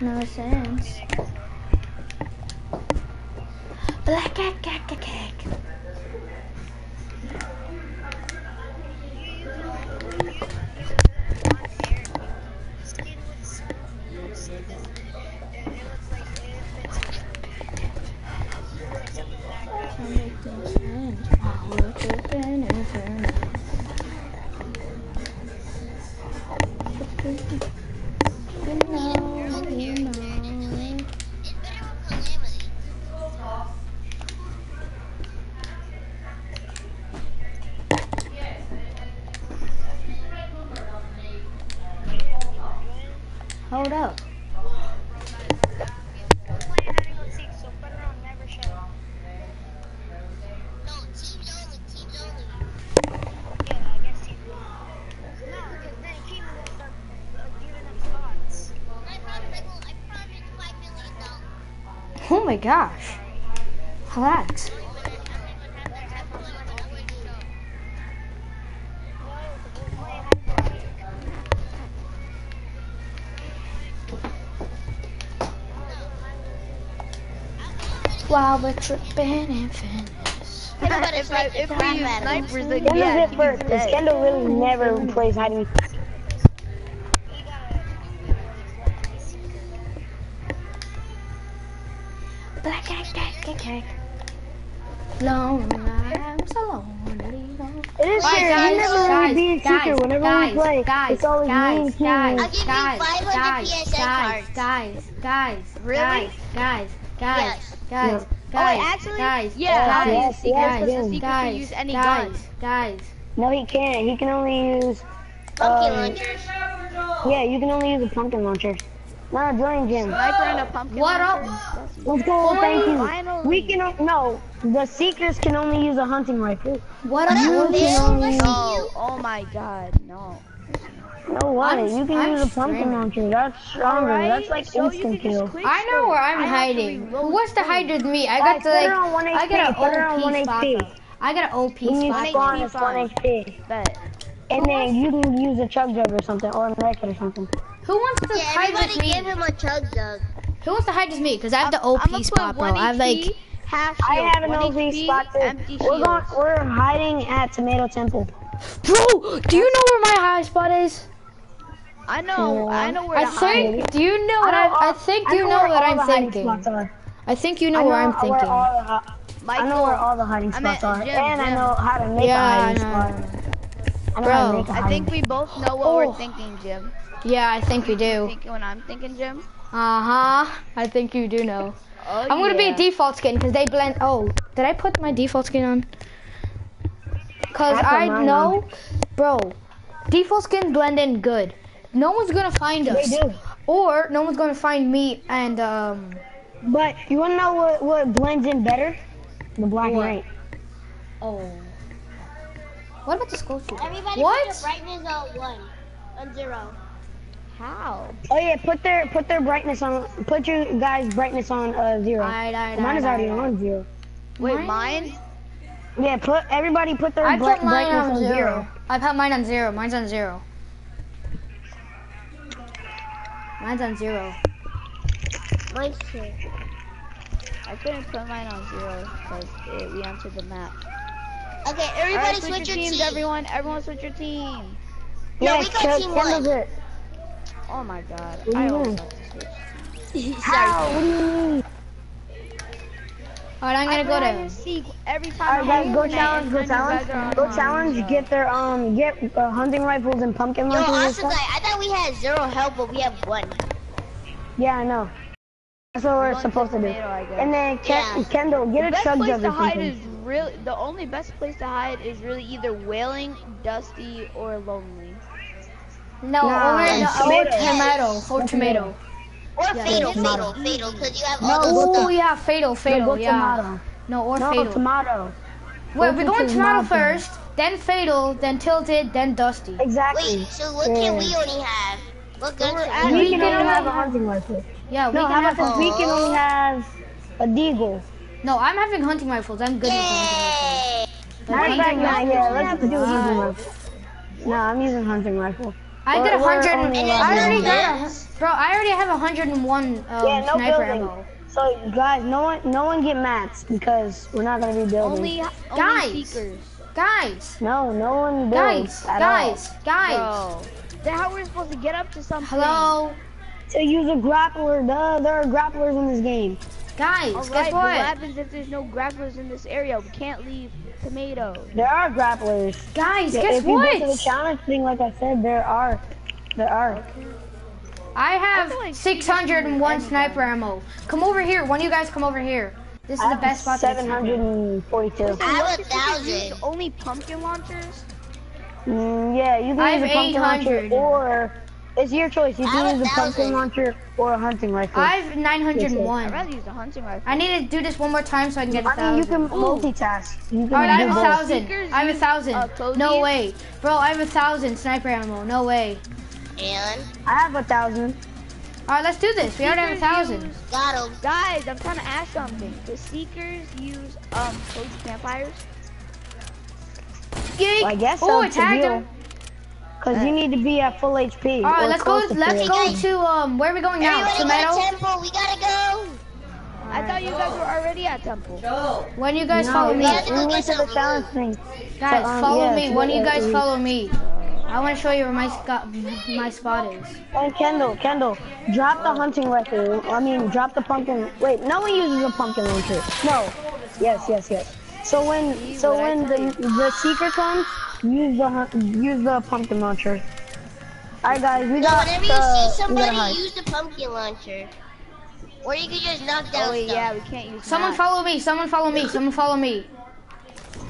no sense. Black cat, cat, cat, cat. Hold up. Oh my gosh. Relax. While we're tripping in Venice. if, I, if we use snipers, then yeah, it first, he's because. Kendall really never plays hide and play. guys, it's always guys, me and guys, Keegan. I'll give you guys, 500 guys, PSN guys, cards. guys, guys, Really? guys, guys, guys, Yes. guys, No. guys, Oh, wait, actually, guys, yeah, guys, yes, yes, guys, yes. He can guys, use any guys, guns. guys. No, he can't. He can only use. Pumpkin um, launchers. Yeah, you can only use a pumpkin launcher. Not a join gym. Sniper and a pumpkin What up? launcher. Let's go. Thank you. Finally. We can o- no. The seekers can only use a hunting rifle. What What up? up, You Bill? can only use. No, oh my god, no. No way, I'm- You can I'm use a pumpkin streaming. launcher. That's stronger. Alright, That's like so instant can kill. I know where I'm I hiding. Who wants to hide with me? I Guys, got to like, on I got an HP, on OP spot. I got an OP When you spot. spawn, HP it's 1 fine. HP. Bet. And then you can use a chug jug or something, or a rocket or something. Who wants to Yeah, hide with everybody me? give him a chug jug. Who wants to hide with me? Because I have the OP I'ma spot, bro. I have like, half I have an OP HP, spot too. We're going, we're hiding at Tomato Temple. bro. Do you know where my high spot is? I know, I know where I to hide. think. Do you know what I? I think you know where what all I'm thinking. I think you know I where I'm Where thinking. all the, hi- I know where all the hiding I meant spots are, Jim, and I know how to make Yeah, a I hiding know. spot. I Bro, how to make a I hiding think we both know what Oh. we're thinking, Jim. Yeah, I think we do. Thinking what I'm thinking, Jim. Uh huh. I think you do know. Oh, I'm gonna be a default skin because they blend. Oh, did I put my default skin on? Cause I I, mine know, bro, default skins blend in good. No one's gonna find They us, do. or no one's gonna find me and um. But you wanna know what, what blends in better? The black What? and white. Oh. What about the school shooter? Everybody What? put your brightness on one, on zero. How? Oh yeah, put their put their brightness on. Put your guys' brightness on uh, zero. Alright, alright, Mine is already alright. on zero. Wait, Mine- mine? Yeah, put everybody put their I bri- put mine brightness on zero. I put mine on zero. Mine's on zero. Mine's on zero. Mine's two. I couldn't put mine on zero because we entered the map. Okay, everybody Alright, switch, your teams, team. everyone. Everyone switch your team. No, Yeah, we got Ke- team Kendall's one. it. Oh my god. What do I you always have to switch. How? What do you mean? Alright, I'm gonna go play hide there. seek every time Alright guys, go challenge, go then you guys challenge, go challenge, get their um, get uh, hunting rifles and pumpkin Yo, launchers and also, stuff. guy, I thought we had zero health, but we have one. Yeah, I know. That's what we're supposed to do. tomato, And then Ken- Yeah. Kendall, The get a best chug place jug to hide is really the only best place to hide is really either wailing, dusty, or lonely. No, Nah, or, and no, or tomato. tomato. Or tomato. Or Yeah, fatal, tomato. fatal, fatal, because you have No, all those go Oh yeah, fatal, fatal, go yeah. tomato. No, or No, fatal. tomato. Wait, Go we're going tomato tomato. first, then fatal, then tilted, then dusty. Exactly. Wait, so what can we only have? What guns we're can we We We can can only have a hunting rifle. Yeah, we No, can have. about? We can only have a deagle. No, I'm having hunting rifles. I'm good with hunting Yay! rifles. Like, hunting nah, rifles yeah, are let's do nice. hunting rifle. No, I'm using hunting rifle. I got a We're- we're hundred. only I already allowed got a. Bro, I already have a hundred and one um, Yeah, no sniper building. ammo. So guys, no one, no one get mats because we're not gonna be building. Only, only Guys. seekers. Guys, no, no one builds guys, at guys, guys. Bro. Then how we're supposed to get up to something? Hello, all. To use a grappler, duh, there are grapplers in this game. guys. Alright, guess but what what? happens if there's no grapplers in this area? We can't leave tomato. There are grapplers. Guys, Yeah, guess if you what? go to the challenge thing, like I said, there are, there are. I have feel like 601 sniper ammo. Come over here. One of you guys come over here. This is I the have best spot. to get Seven sniper. hundred and forty-two. I have a if we could use thousand. Only pumpkin launchers? Mm, yeah, you can have use a pumpkin launcher or it's your choice. You can use a a pumpkin launcher or a hunting rifle. I have 901. I'd rather use a hunting rifle. I need to do this one more time so I can get a I mean, you thousand. can multitask. You can Alright, I have a thousand. Seekers I have a thousand. uh. No way. Bro, I have a thousand sniper ammo. No way. And I have a thousand. Alright, let's do this. We already have a thousand. got him. Guys, I'm trying to ask something. The seekers use um coach campfires. Yeet. Well, I guess Oh, so. I tagged him. Cause you need to be at full HP. Alright, let's go. to Let's go HP. to um. Where are we going now? Everybody go to Tomato. temple. We gotta go. I thought you guys were already at temple. When you guys No, follow we me, gotta go went to the some challenge thing. guys, um, follow yeah, me. When you guys follow me, I want to show you where my my spot is. And Kendall, Kendall, drop the hunting rifle. I mean, drop the pumpkin. Wait, no one uses a pumpkin launcher. No. Yes, yes, yes. So when, so when the the seeker comes, use the use the pumpkin launcher. All right, guys, we No, got. whenever you uh, see somebody, use the pumpkin launcher. Or you can just knock down Oh wait, stuff. yeah, we can't use. Someone maps. follow me. Someone follow me. Someone follow me.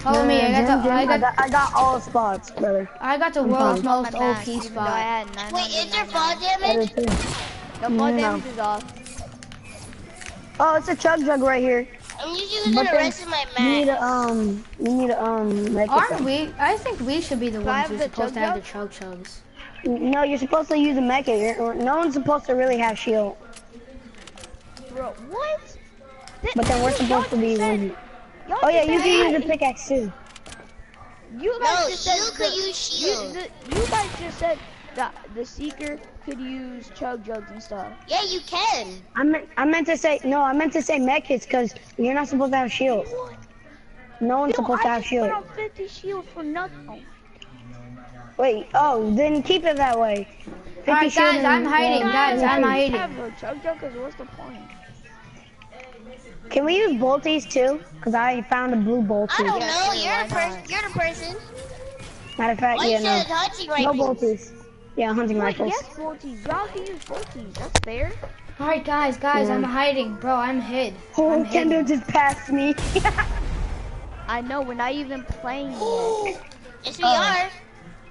Follow me. I got the Jim, I I got got, I got all spots, brother. I got the I'm world's most OP even though I spot. Wait, is there fall damage? The fall No. damage is off. Oh, it's a chug jug right here. I'm just using But the rest of my You need max. a um, you need a um. Make Aren't we? I think we should be the ones have who's supposed to have the chug chugs. No, you're supposed to use a mecha. You're, no one's supposed to really have shield. Bro, what? Th- But then we're supposed to be. just said- one- y'all Oh yeah, you can use a pickaxe too. You guys No, just said you could the- use you, shield. the, you guys just said that the seeker could use chug jugs and stuff. Yeah, you can. I meant I meant to say no. I meant to say mechas because you're not supposed to have shield. No one's Yo, supposed to I have just went shield. on 50 shield for nothing. Wait. Oh, then keep it that way. Alright, guys, I'm hiding, guys, I'm and- hiding. Have a chug jug, cause what's the point? Can we use bolties too? Cause I found a blue I don't know. You're why the person. You're the person. Matter of fact, Why yeah, no, hunting no bolties. Yeah, hunting Wait, rifles. yes, bolties. Y'all can use bolties. That's fair. Alright, guys, guys, Yeah. I'm hiding, bro. I'm hid. Oh, I'm hidden. Kendall just passed me. I know, we're not even playing yet. Yes, we Oh.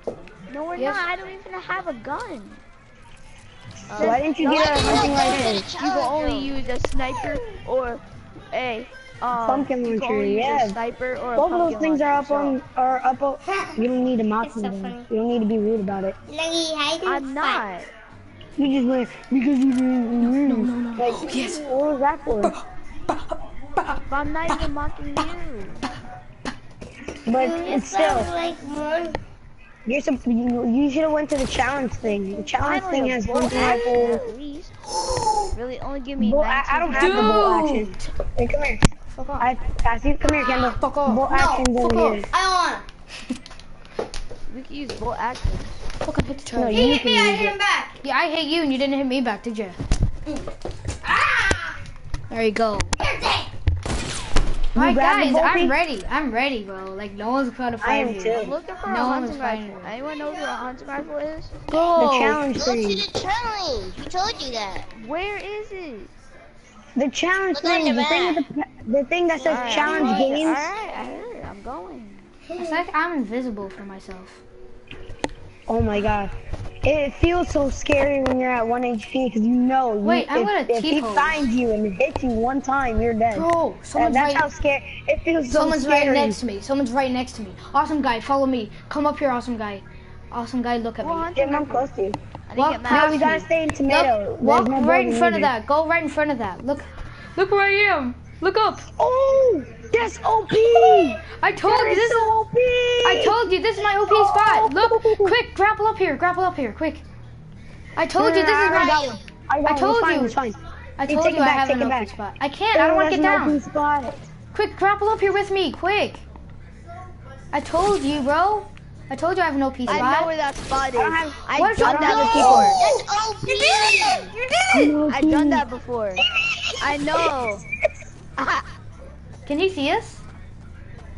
are. No, we're Yes. not. I don't even have a gun. Why didn't you Why get a hunting rifle? You can only use a sniper or a um, Pumpkin launcher, yeah. sniper or a Both of those pumpkin things are up launcher, on, are up. o- You don't need to mock It's so them. You don't need to be rude about it. so I'm not. You just went because you didn't. No, no, no, Like, Yes. What was that for? But I'm not even mocking you. But it's still, you're some, you, you should have went to the challenge thing. The challenge thing has bolt hunting rifle. At least. Really, only give me Bolt, I, I don't 19 have the bolt action. Hey, come here. Fuck off. I, I see. Come here, Kendall. Fuck off. Bolt no, action's fuck over off. here. I We can use bolt action. Fuck, I hit the chug. No, he hit me, I hit it. him back. Yeah, I hit you and you didn't hit me back, did you? Ah! There you go. Alright, grab the guys, I'm bolty? ready. I'm ready, bro. Like, no one's gonna I find am me. too. I'm looking for No a one was hunting rifle. it. Anyone know where a hunting rifle is? Bro, The challenge Go to the challenge. We told you that. Where is it? The challenge Look on thing. the The thing, with the, the thing that says Alright, challenge I'm games. Alright, I heard it. I'm going. It's like I'm invisible for myself. Oh my god. It feels so scary when you're at 1 HP because you know you, Wait, I'm if, gonna if he finds you and hits you one time, you're dead. Bro, That- someone's that's right. how scary. It feels so Someone's scary. right next to me. Someone's right next to me. Awesome guy, follow me. Come up here, awesome guy. Awesome guy, look at Well, me. hunting Jim, I'm close to you. Walk didn't get No, mad. we gotta stay in tomato. Look, walk no right in building front of that. Go right in front of that. Look, look where I am. Look up. Oh, that's OP. I told That you is this. so OP. I told you this is my OP spot. Look, oh. quick, grapple up here. Grapple up here, quick. I told you this is I my. got one. I, got I told it's fine, you. Fine. I told take you it I back, have take an OP back. spot. I can't. I don't want to get down. Spot. Quick, grapple up here with me, quick. I told you, bro. I told you I have an OP spot. I know where that spot is. I don't have- I Where's done that No! before. That's OP. You did You did it. I've done that before. I know. Can he see us?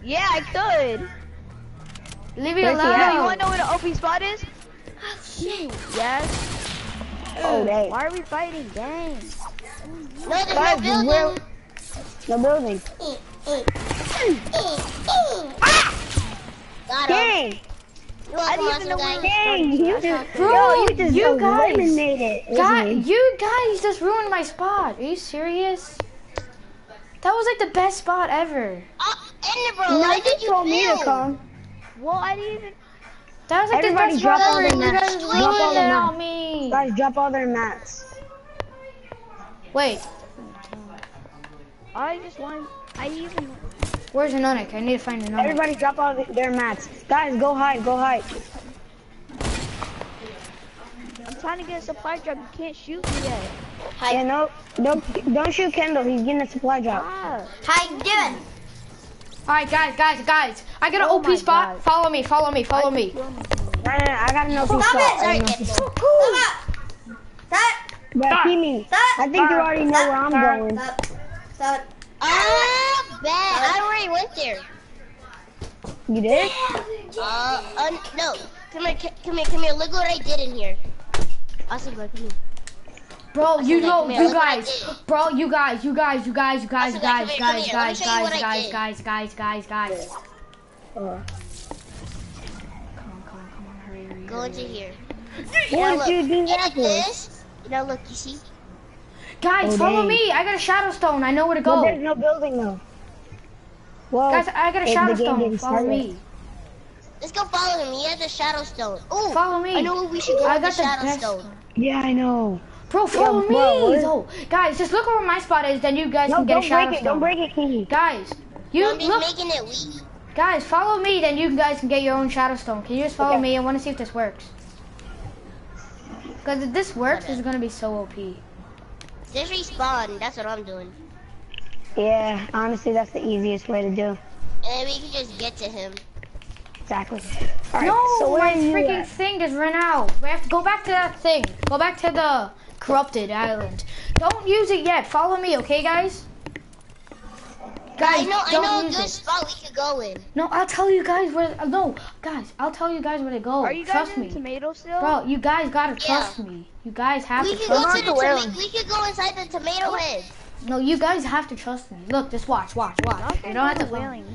yeah, I could. Leave me Where's he alone. at? Yo, you wanna know where the OP spot is? Oh, yes. Oh, dang. Why are we fighting? Dang. No, there's no Guys, building. we're no building. Ah! Got him. Dang, You're didn't even know awesome dang, you just, Bro, yo, you just you guys- eliminated. God, you guys just ruined my spot. Are you serious? That was like the best spot ever. Uh, oh, Ender bro, No, why did you told me to come. Well, I didn't even. That was like Everybody the drop best all spot their ever. You mats. guys Drop all their mats. on me. Guys, drop all their mats. Wait, I just want. I even. where's Anonik? I need to find Anonik. Everybody drop all their mats. Guys, go hide, go hide. I'm trying to get a supply drop. You can't shoot me yet. Yeah, no, don't, don't shoot Kendall. He's getting a supply drop. Ah. How you doing? All right, guys, guys, guys. I got an Oh OP spot. God. Follow me, follow me, follow me. Nah, nah, nah, I got an open Stop spot. it! I Sorry, got an open Kendall. spot. Stop! Stop! Yeah, Kimi, I think you already know where I'm going. Stop! Stop! Ah, bad. I already went there. You did? Uh, uh, no. Come here, ca- come here, come here. Look what I did in here. Awesome, guy, come here. Bro, you know, you look guys, bro, you guys, you guys, you guys, you guys, Awesome, guy, guys, come guys, here, come here. Let me guys, show you what guys, guys, guys, guys, guys, guys. Uh, Come on, come on, come on, hurry, hurry. Go into here. what did you do that this. Now look, you see? Guys, Oh, follow dang. me. I got a shadow stone. I know where to But go. there's no building though. Whoa. Guys, I got a shadow stone. Follow me. Let's go follow him. He has a shadow stone. Ooh, Follow me. I know where we should go I with the got the shadow best. stone. Yeah, I know. Bro, follow Yeah, me. bro, what is- Guys, just look where my spot is. Then you guys No, can get a don't shadow break it. stone. Don't break it, Kimi. Guys, you I'm just look. making it weak. Guys, follow me. Then you guys can get your own shadow stone. Can you just follow Okay. me? I want to see if this works. Because if this works, it's gonna be so OP. Just respawn. That's what I'm doing. Yeah, honestly, that's the easiest way to do. And we can just get to him. Exactly. All right. No, so my freaking thing just ran out. We have to go back to that thing. Go back to the corrupted island. Don't use it yet. Follow me, okay, guys? Guys, I know, I don't know a use good it. spot we could go in. No, I'll tell you guys where. uh, No, guys, I'll tell you guys where to go. Are you guys trust in me, tomato still? bro. You guys gotta Yeah. trust me. You guys have We to trust me. to the where? We could go inside the tomato head. No, you guys have to trust me. Look, just watch, watch, watch. Y'all You don't have to go wailing.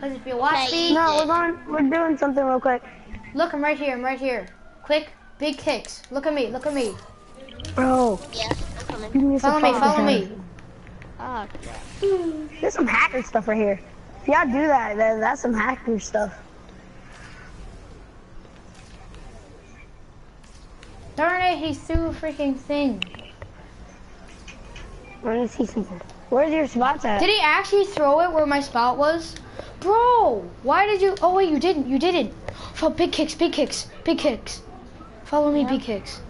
Cause if you watch Okay. me, No, we're going. We're doing something real quick, look, I'm right here. I'm right here. Quick, big kicks. Look at me. Look at me. bro. Yeah, I'm coming. Me Follow me. supply Follow me. Ah, There's some hacker stuff right here. If y'all do that, then that's some hacker stuff. Darn it, he threw a freaking thing. Let me see something. Where's your spots at? Did he actually throw it where my spot was? Bro, why did you? Oh wait, you didn't. You didn't. Oh, big kicks, big kicks, big kicks. Follow me, big kicks.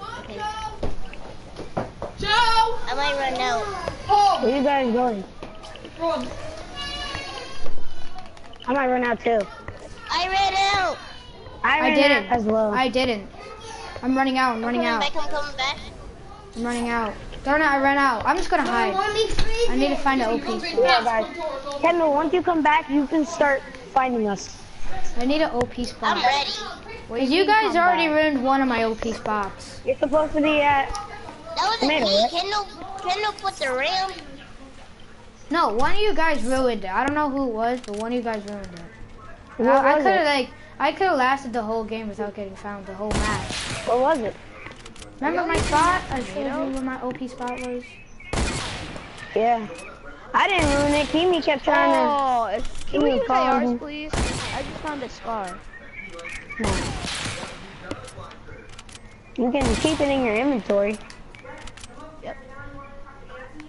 Okay. Joe. I might run out. Where are you guys going? Run. I might run out too. I ran out. I I didn't. out as well. I didn't. I'm running out. I'm running coming out. back. I'm coming back. I'm running out. Darn it, I ran out. I'm just gonna hide. I need to find an OP spot. yeah, guys. Kendall, once you come back, you can start finding us. I need an OP I'm spot. ready. Cause you guys already ruined one of my OP spots. You're supposed to be at. That wasn't Tomato, me. Kendall, Kendall put the ram. No, one of you guys ruined it. I don't know who it was, but one of you guys ruined it. What I, I could have like, I could have lasted the whole game without getting found. The whole match. What was it? Remember my spot? I showed you where my OP spot was. Yeah. I didn't ruin it. Kimi kept trying Oh, if, can we Ooh, use ARs, me. please? I just found a scar. to. You can keep it in your inventory. Yep.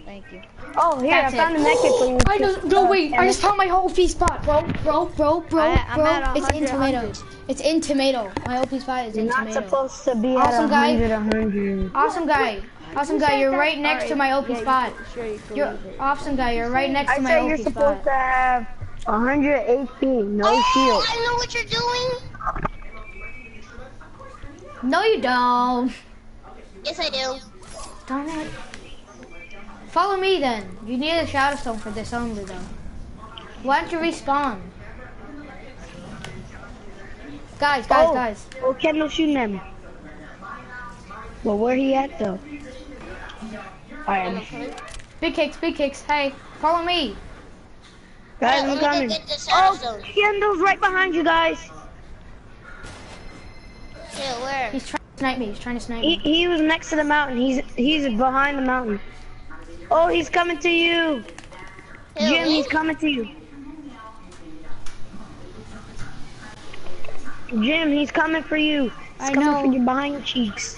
Thank you. Oh, here, That's I found it. a medkit for you. I just no wait. I just found my whole OP spot, bro, bro, bro, bro, I- I'm bro. at It's in 100, tomato. It's in tomato. My OP spot is You're in not tomato. supposed to be Awesome at guy. 100, 100. Awesome guy. Awesome guy. You're right next to my OP Yeah, spot. Sure, you you're it. awesome guy. You're right next I to my OP spot. said you're supposed spot. to have 100 HP, no oh, shield. I know what you're doing. No, you don't. Yes, I do. Darn it. Follow me then. You need a shadow stone for this only though. Why don't you respawn? Guys, guys, oh, guys. Oh, Kendall shooting at me. Well, where he at though? Alright, Big kicks, big kicks. Hey, follow me. guys, Let I'm coming. get the shadow Oh. Kendall's right behind you guys. Yeah, where? He's trying to snipe me. He's trying to snipe He, me. he was next to the mountain. He's he's behind the mountain. Oh, he's coming to you. Who, Jim, me? he's coming to you. Jim, he's coming for you. He's I coming know. for you behind your cheeks.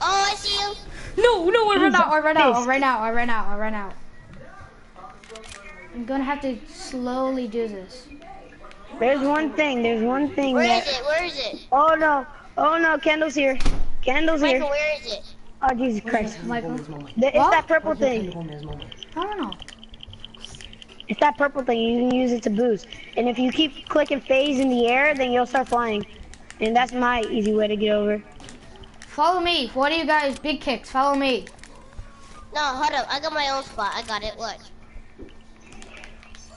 Oh, I see him. No, no, I ran out. I ran out. I pissed. ran out. I ran out. I ran out. I'm gonna have to slowly do this. There's one thing. There's one thing Where that. is it? Where is it? Oh no! Oh no! Kendall's here. Kendall's here. Michael, where is it? Oh Jesus Christ! Michael, The- It's What? that purple thing. I don't know. It's that purple thing. You can use it to boost. And if you keep clicking phase in the air, then you'll start flying. And that's my easy way to get over. Follow me. What are you guys? Big kicks. Follow me. No, hold up. I got my own spot. I got it. Watch.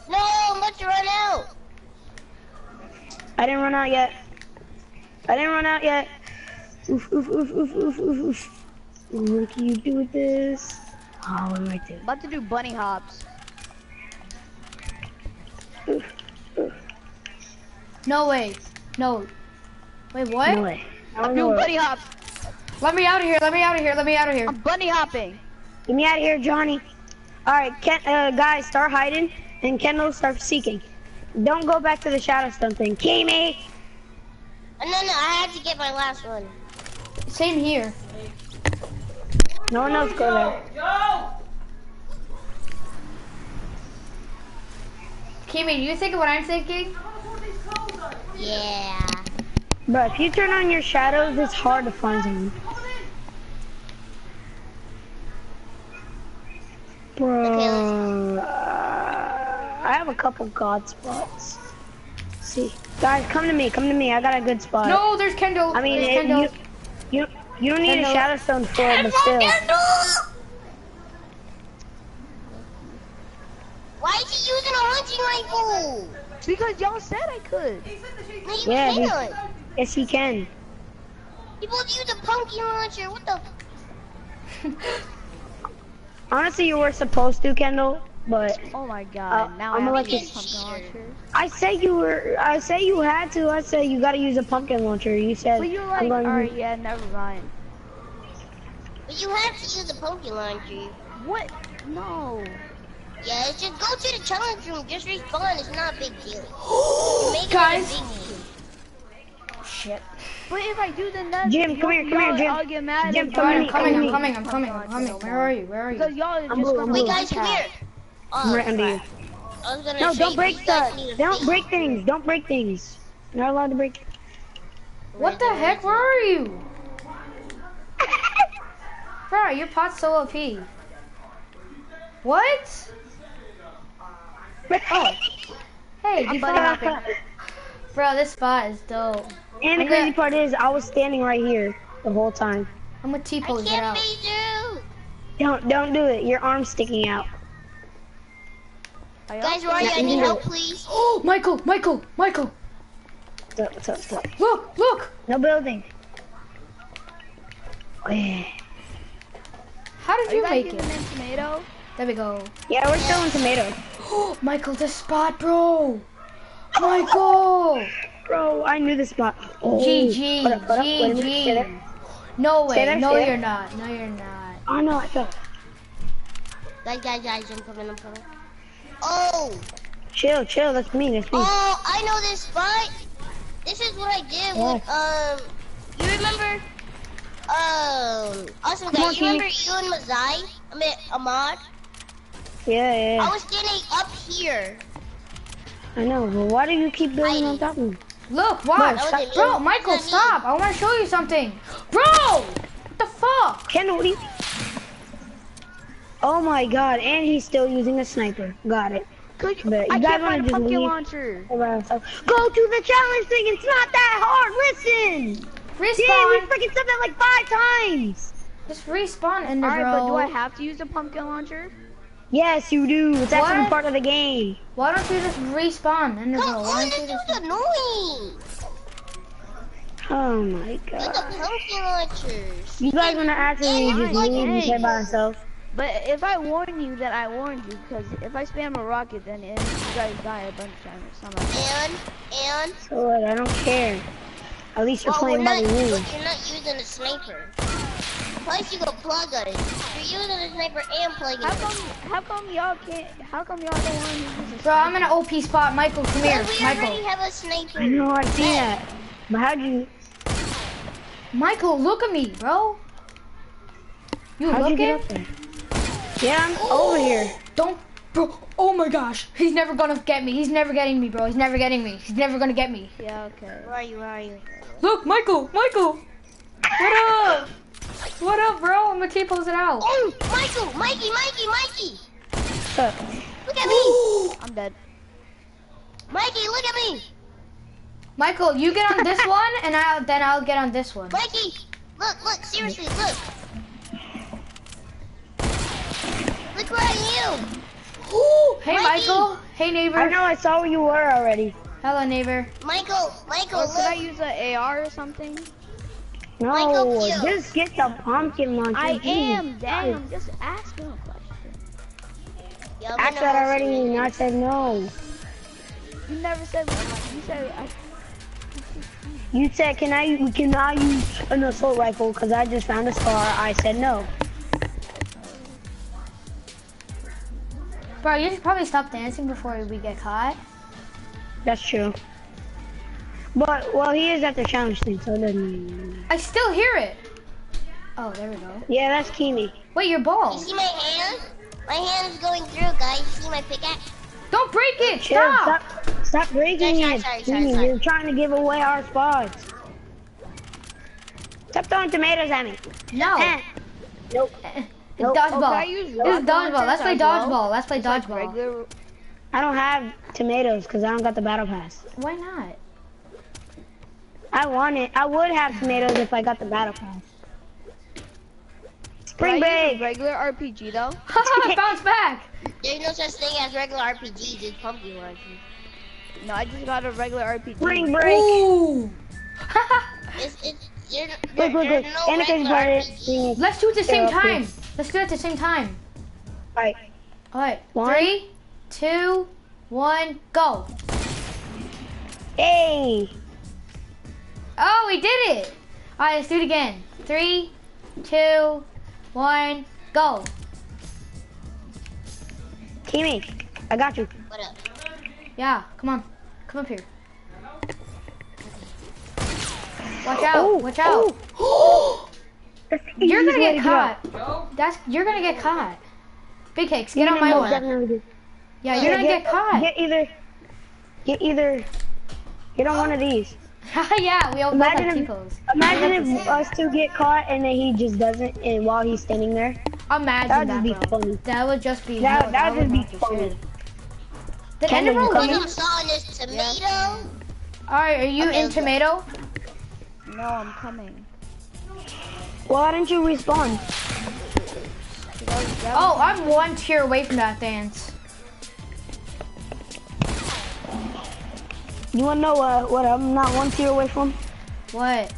No, I'm about to run out. I didn't run out yet. I didn't run out yet. Oof, oof, oof, oof, oof, oof, oof. What can you do with this? Oh, what do I do? About to do bunny hops. Oof, oof. No way. No. Wait, what? No way. I'm doing bunny hops. Let me out of here. Let me out of here. Let me out of here. I'm bunny hopping. Get me out of here, Johnny. All right, Ken, uh, guys, start hiding, and Kendall start seeking. Don't go back to the shadow stone thing. Kimi! Uh, no, no, I had to get my last one. Same here. No one else go there. Kimi, do you think of what I'm thinking? Yeah. Bro, if you turn on your shadows, it's hard to find someone. Bro, uh, I have a couple god spots. Let's see, guys, come to me, come to me. I got a good spot. No, there's Kendall. I mean, there's it, Kendall. you, you, you don't need Kendall. a shadow stone for it, but still. Why is he using a hunting rifle? Because y'all said I could. No, you Yeah, he's- can't. Yes, he can. You both use a pumpkin launcher. What the? Honestly, you were supposed to, Kendall, but Oh my god. Uh, now I'm I gonna have let you- pumpkin launcher. I said you were. I said you had to. I said you gotta use a pumpkin launcher. You said But you're I'm going to alright, yeah, never mind. But you have to use a pumpkin launcher. What? No. Yeah, it's just go to the challenge room. Just respawn. It's not a big deal. You make it a Guys. big deal. Shit. But if I do the that Jim, come here, come here, Jim. I'll get mad Jim, if come y'all here, I'm coming. I'm coming. I'm coming. I'm coming. Where are you? Where are Because you? y'all are I'm just gonna Wait, guys, come here. I'm Oh, right under you. I was gonna No, don't break you guys stuff. need a Don't break things. Don't break things. You're not allowed to break. What the heck? Where are you? Bro, your pot's so OP. What? Oh. Hey, I'm you bunny found- hopping. Bro, this spot is dope. And the Okay. crazy part is, I was standing right here the whole time. I'm with I T-pose it can't out. beat you. Don't, don't do it. Your arm's sticking out. I Guys, where are you? I need help, please. Oh, Michael, Michael, Michael. What's up, what's up, what's up? Look, look. No building. Oh, yeah. How did Are you you guys make even it? in tomato? There we go. Yeah, we're still in tomato. Oh, Michael, the spot, bro. Michael. Bro, I knew the spot. Oh. GG, Hold up, hold up. Wait a minute. Stay GG. No way. there, No, you're not. No, you're not. Oh no, I fell. Guys, guys, guys, I'm coming, I'm coming. Oh, Chill, chill. That's me. That's me. oh, I know this spot. This is what I did with, um, you remember? Um, awesome Come guy. on, You remember Timmy. you and Mazai? I mean, Ahmad. Yeah, yeah, I was standing up here. I know, but why do you keep building on top of me? Look, watch. that. Bro, Michael, wasn't stop. I want to show you something. Bro! What the fuck? Kendall, what do you... Oh my god, and he's still using a sniper. Got it. Could But you I guys can't wanna find a just pumpkin leave? launcher. Go to the challenge thing, it's not that hard, listen! Yeah, we Respawn. freaking said that like five times! Just respawn, Ender Alright, bro. but do I have to use a pumpkin launcher? Yes, you do. It's actually part of the game. Why don't you just respawn, Ender Come bro? Why don't this you dude's just... annoying. Oh my Look god. at pumpkin launchers. You guys wanna actually just leave and play by yourself? But if I warn you, then I warned you. Because if I spam a rocket, then it, you guys die a bunch of times. or something like that. And, and, So what? I don't care. At least you're well, playing by not, the rules. but you're not using a sniper. Plus you go plug on it. You're using a sniper and plugging How it. come? How come y'all can't? How come y'all don't want to use a Bro, I'm in an OP spot. Michael, come here. But we already Michael. have a sniper. I know I see that. But how'd you Michael, look at me, bro. You how'd you looking? Get up there? Yeah, I'm over here. Don't, bro. Oh my gosh, he's never gonna get me. He's never getting me, bro. He's never getting me. He's never gonna get me. Yeah, okay. Where are you? Where are you? Look, Michael, Michael. What up? What up, bro? I'm gonna keep posting out. Oh, Michael, Mikey, Mikey, Mikey. What's? Look at me. I'm dead. Mikey, look at me. Michael, you get on this one, and I'll then I'll get on this one. Mikey, look, look, seriously, look. Look where I am. Hey, Mikey. Michael. Hey, neighbor. I know I saw where you were already. Hello, neighbor. Michael, Michael, Or could I use an AR or something? No, Michael, just get the pumpkin launcher. I Jesus am. Dang, Christ. I'm just asking a question. Yo, I'm I in the said house. already and I said no. You never said. You said. I, You said can I can I use an assault rifle because I just found a scar. I said no. Bro, you should probably stop dancing before we get caught. That's true. But well, he is at the challenge thing, so it doesn't. I still hear it. Oh, there we go. Yeah, that's Kimi. Wait, your ball. You see my hand? My hand is going through, guys. You see my pickaxe? Don't break it. Chill, Stop. stop, stop breaking Sorry, it. sorry, sorry, Kimi, sorry. You're trying to give away our spots. Stop throwing tomatoes at me. No. Eh. Nope. It's Nope. can I dodgeball. use This is dodgeball. Let's play as dodgeball. Let's play Like dodgeball. regular. I don't have tomatoes because I don't got the battle pass. Why not? I want it. I would have tomatoes if I got the battle pass. Spring Can break. regular RPG though. Bounce back. There's no such thing as regular RPGs. It's pumpkin launchers. No, I just got a regular RPG. Spring break. Ooh. It's, it's, you're, Look, there, look, there's look. no Anakin's regular got it. RPGs. Let's do it at the same time. Let's do it at the same time. Alright. Alright. Three, two, one, go. Hey. Oh, we did it. All right, let's do it again. Three, two, one, go. Kimi, I got you. What up? Yeah, come on. Come up here. Watch out. Oh, watch out. Oh. That's You're gonna get to up. caught. That's you're gonna get caught. Big cakes, get You're on my most one. Yeah, you're gonna get caught. Get either. Get either. Get on one of these. yeah, we all both have Imagine if, imagine if us two get caught and then he just doesn't, and while he's standing there, Imagine that would that, just be bro. funny. That would just be. That- no, that would would be funny. shit. Did Kendall, anyone you Look, coming? I'm sawing this tomato. All right, are you Okay, in tomato? No, I'm coming. Why didn't you respawn? That was- that Oh, I'm one tier away from that dance. You wanna know uh, what I'm not one tier away from? What?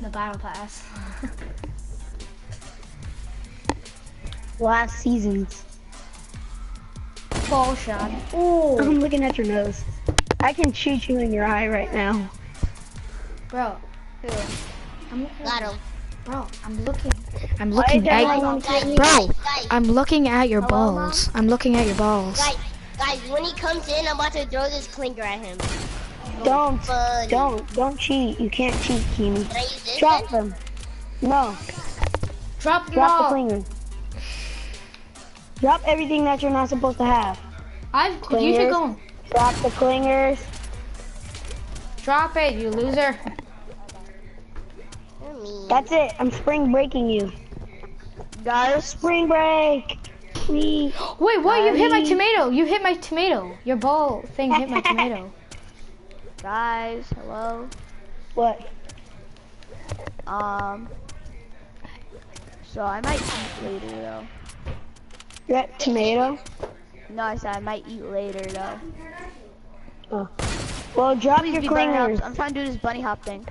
The battle pass. Last season's. Ball shot. Ooh, I'm looking at your nose. I can shoot you in your eye right now. bro. Who? I'm looking. Got him. Bro, I'm looking. I'm looking at. on Guys, TV? guys, guys, I'm looking at your Hello, balls. I'm looking at your balls. guys, guys, when he comes in, I'm about to throw this clinger at him. Don't, Funny. don't, don't cheat. You can't cheat, Kimi. Can I use this? Drop then? them. No, Drop them drop the all. clinger. Drop everything that you're not supposed to have. I've, you should Clingers. go. Drop the clingers. Drop it, you loser. You're mean. That's it. I'm spring breaking you. Guys, Spring break. Please. Wait, what? You hit my tomato. You hit my tomato. Your ball thing hit my tomato. guys, hello. What? Um. So I might eat later though. That tomato? No, I said I might eat later though. Oh. Well, drop Please your be clingers. I'm trying to do this bunny hop thing.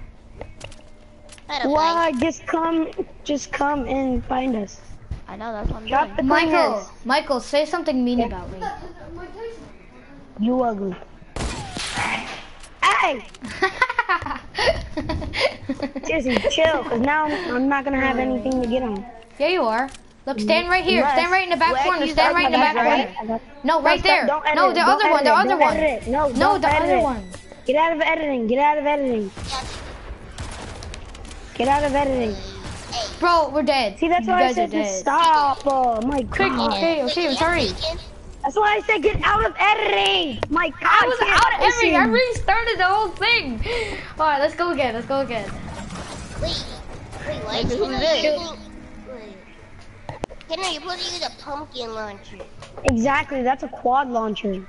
Hold up, Why? Just come, just come and find us. I know that's what I'm Drop doing. the Michael, clingers. Michael, say something mean about me. You ugly. Hey! Seriously, chill, cause now I'm not gonna have anything to get on. yeah, you are. Look, stand right here. Stand right in the back corner. you Stand right in the back back, corner. No, right there. No, the other one. The other one. No, No, the other one. Get out of editing. Get out of editing. Get out of editing. Bro, we're dead. See, that's you why I said to stop. Oh my Quick, god. okay, okay, I'm sorry. That's why I said get out of editing. My god. I was out of everything. I restarted the whole thing. All right, let's go again. Let's go again. Wait, wait, why Wait, you this? using... Wait. Kenna, you're supposed to use a pumpkin launcher. Exactly. That's a quad launcher.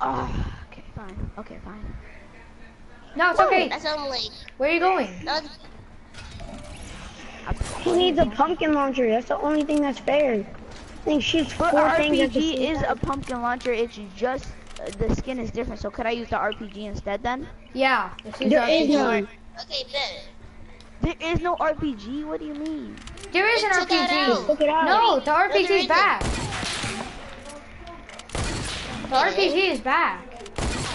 Ah, okay, fine. Okay, fine. No, it's okay. That sounds like... Where are you going? That was, Who needs a pumpkin launcher? That's the only thing that's fair. I think she's four But things at the RPG is a pumpkin launcher. It's just uh, the skin is different. So could I use the RPG instead then? Yeah. Let's use There our is RPG. okay, bet. There is no RPG. What do you mean? There is an Check that RPG. Look it out. No, the there RPG is isn't. back. The RPG is back.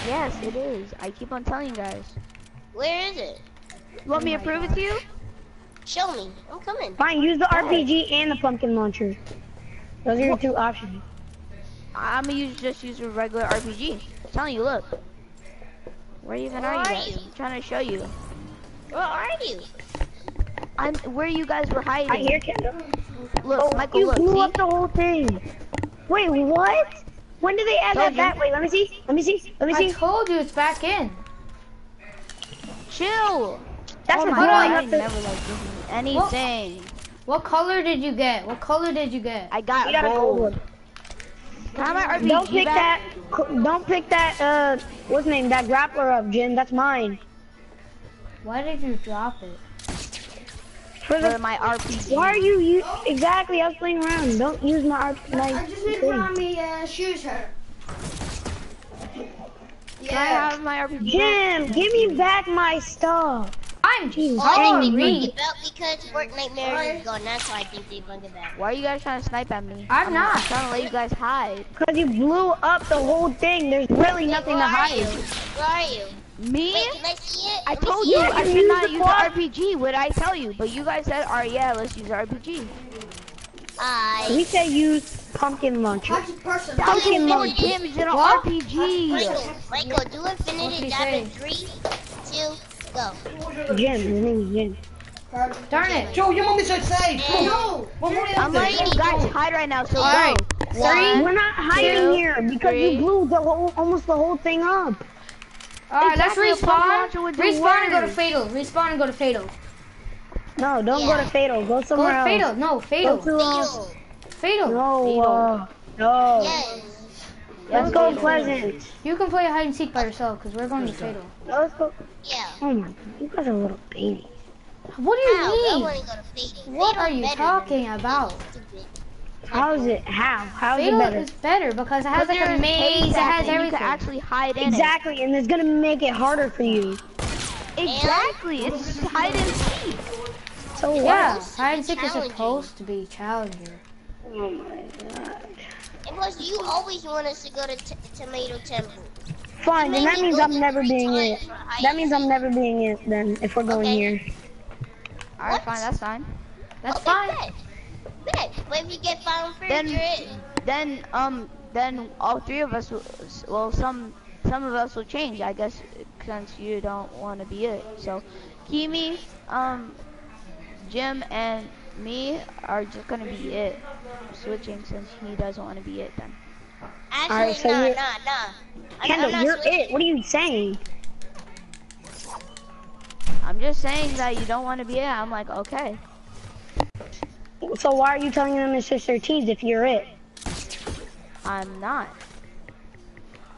Yes, it is. I keep on telling you guys. Where is it? You want me to prove it to you? Show me. I'm coming. Fine, use the RPG and the pumpkin launcher. Those are your two options. I'm gonna use just use a regular RPG. I'm telling you, look. Where even Where are you are guys? you? I'm trying to show you. Where are you? I'm where you guys were hiding. I hear Kendall. Look, Oh, Michael, you look. blew see? up the whole thing. Wait, what? When did they add Told that you. back? Wait, let me see. Let me see. Let me I see. told you it's back in. Chill. That's oh my god, blowing I never like anything. What color did you get? What color did you get? I got, got a gold. gold one. Can I have my RPG Don't pick back? that. Don't pick that. Uh, what's name? That grappler up, Jim. That's mine. Why did you drop it? For For my RPG. Why are you? You exactly. I was playing around. Don't use my RP. My I just need to thing. put uh, shoes, her. Can I have my RPG? Jim, give me back my stuff. I'm Jesus Oh, I think they sorry. bring because Fortnite Mirror is gone. That's why I think they bring it back. Why are you guys trying to snipe at me? I'm not. I'm trying to let you guys hide. Cause you blew up the whole thing. There's really nothing to hide. you? Where are you? Me? Wait, can I see it? I Let told you it. I should not use the RPG. What I tell you? But you guys said, "Alright, yeah, let's use the RPG." I. We say use pumpkin launcher. Watch person. Pumpkin launcher. damage than an What? RPG. Michael, Michael, do infinity he dab in three, two, go. Jim, his name is Jim. Darn it. Joe, your mommy said save. No. I'm letting you guys hide right now, so Alright. go. Three. We're not hiding two, here because three. you blew the whole, almost the whole thing up. All right, Exactly, let's pump respawn. launcher would do Respawn and go to fatal. Respawn and go to fatal. No, don't go to Fatal. Go Go somewhere to else. fatal. No, Go fatal. to, uh, Fatal. Fatal. no, uh, no. Yes. Let's go Pleasant. You can play hide and seek by yourself because we're going to fatal. Let's go. Yeah. Oh my god, you guys are little babies. What do you How? Mean? go to What are you talking about? How is it? How? How is it better? is better because it has like a maze. It has and You can actually hide in Exactly, and it's gonna make it harder for you. it. Exactly. It's just hide and seek. So what? Yeah, hide and seek is supposed to be challenging. Oh my god. And plus, you always want us to go to t- Tomato Temple. Fine, then that means I'm never being it. That means I'm never being it then if we're going Okay. here. Alright, fine. That's fine. That's Okay, fine. Bet. bet. But if you get found first, Then- Then, um, then all three of us, will, well, some, some of us will change, I guess, since you don't want to be it. So, Kimi, um, Jim, and me are just gonna be it. Switching since he doesn't want to be it then. Actually, Alright, so nah, you're- nah, nah. I'm, Kendall, I'm you're switching. it. What are you saying? I'm just saying that you don't want to be it. I'm like, okay. So why are you telling them to switch their teams if you're it? I'm not.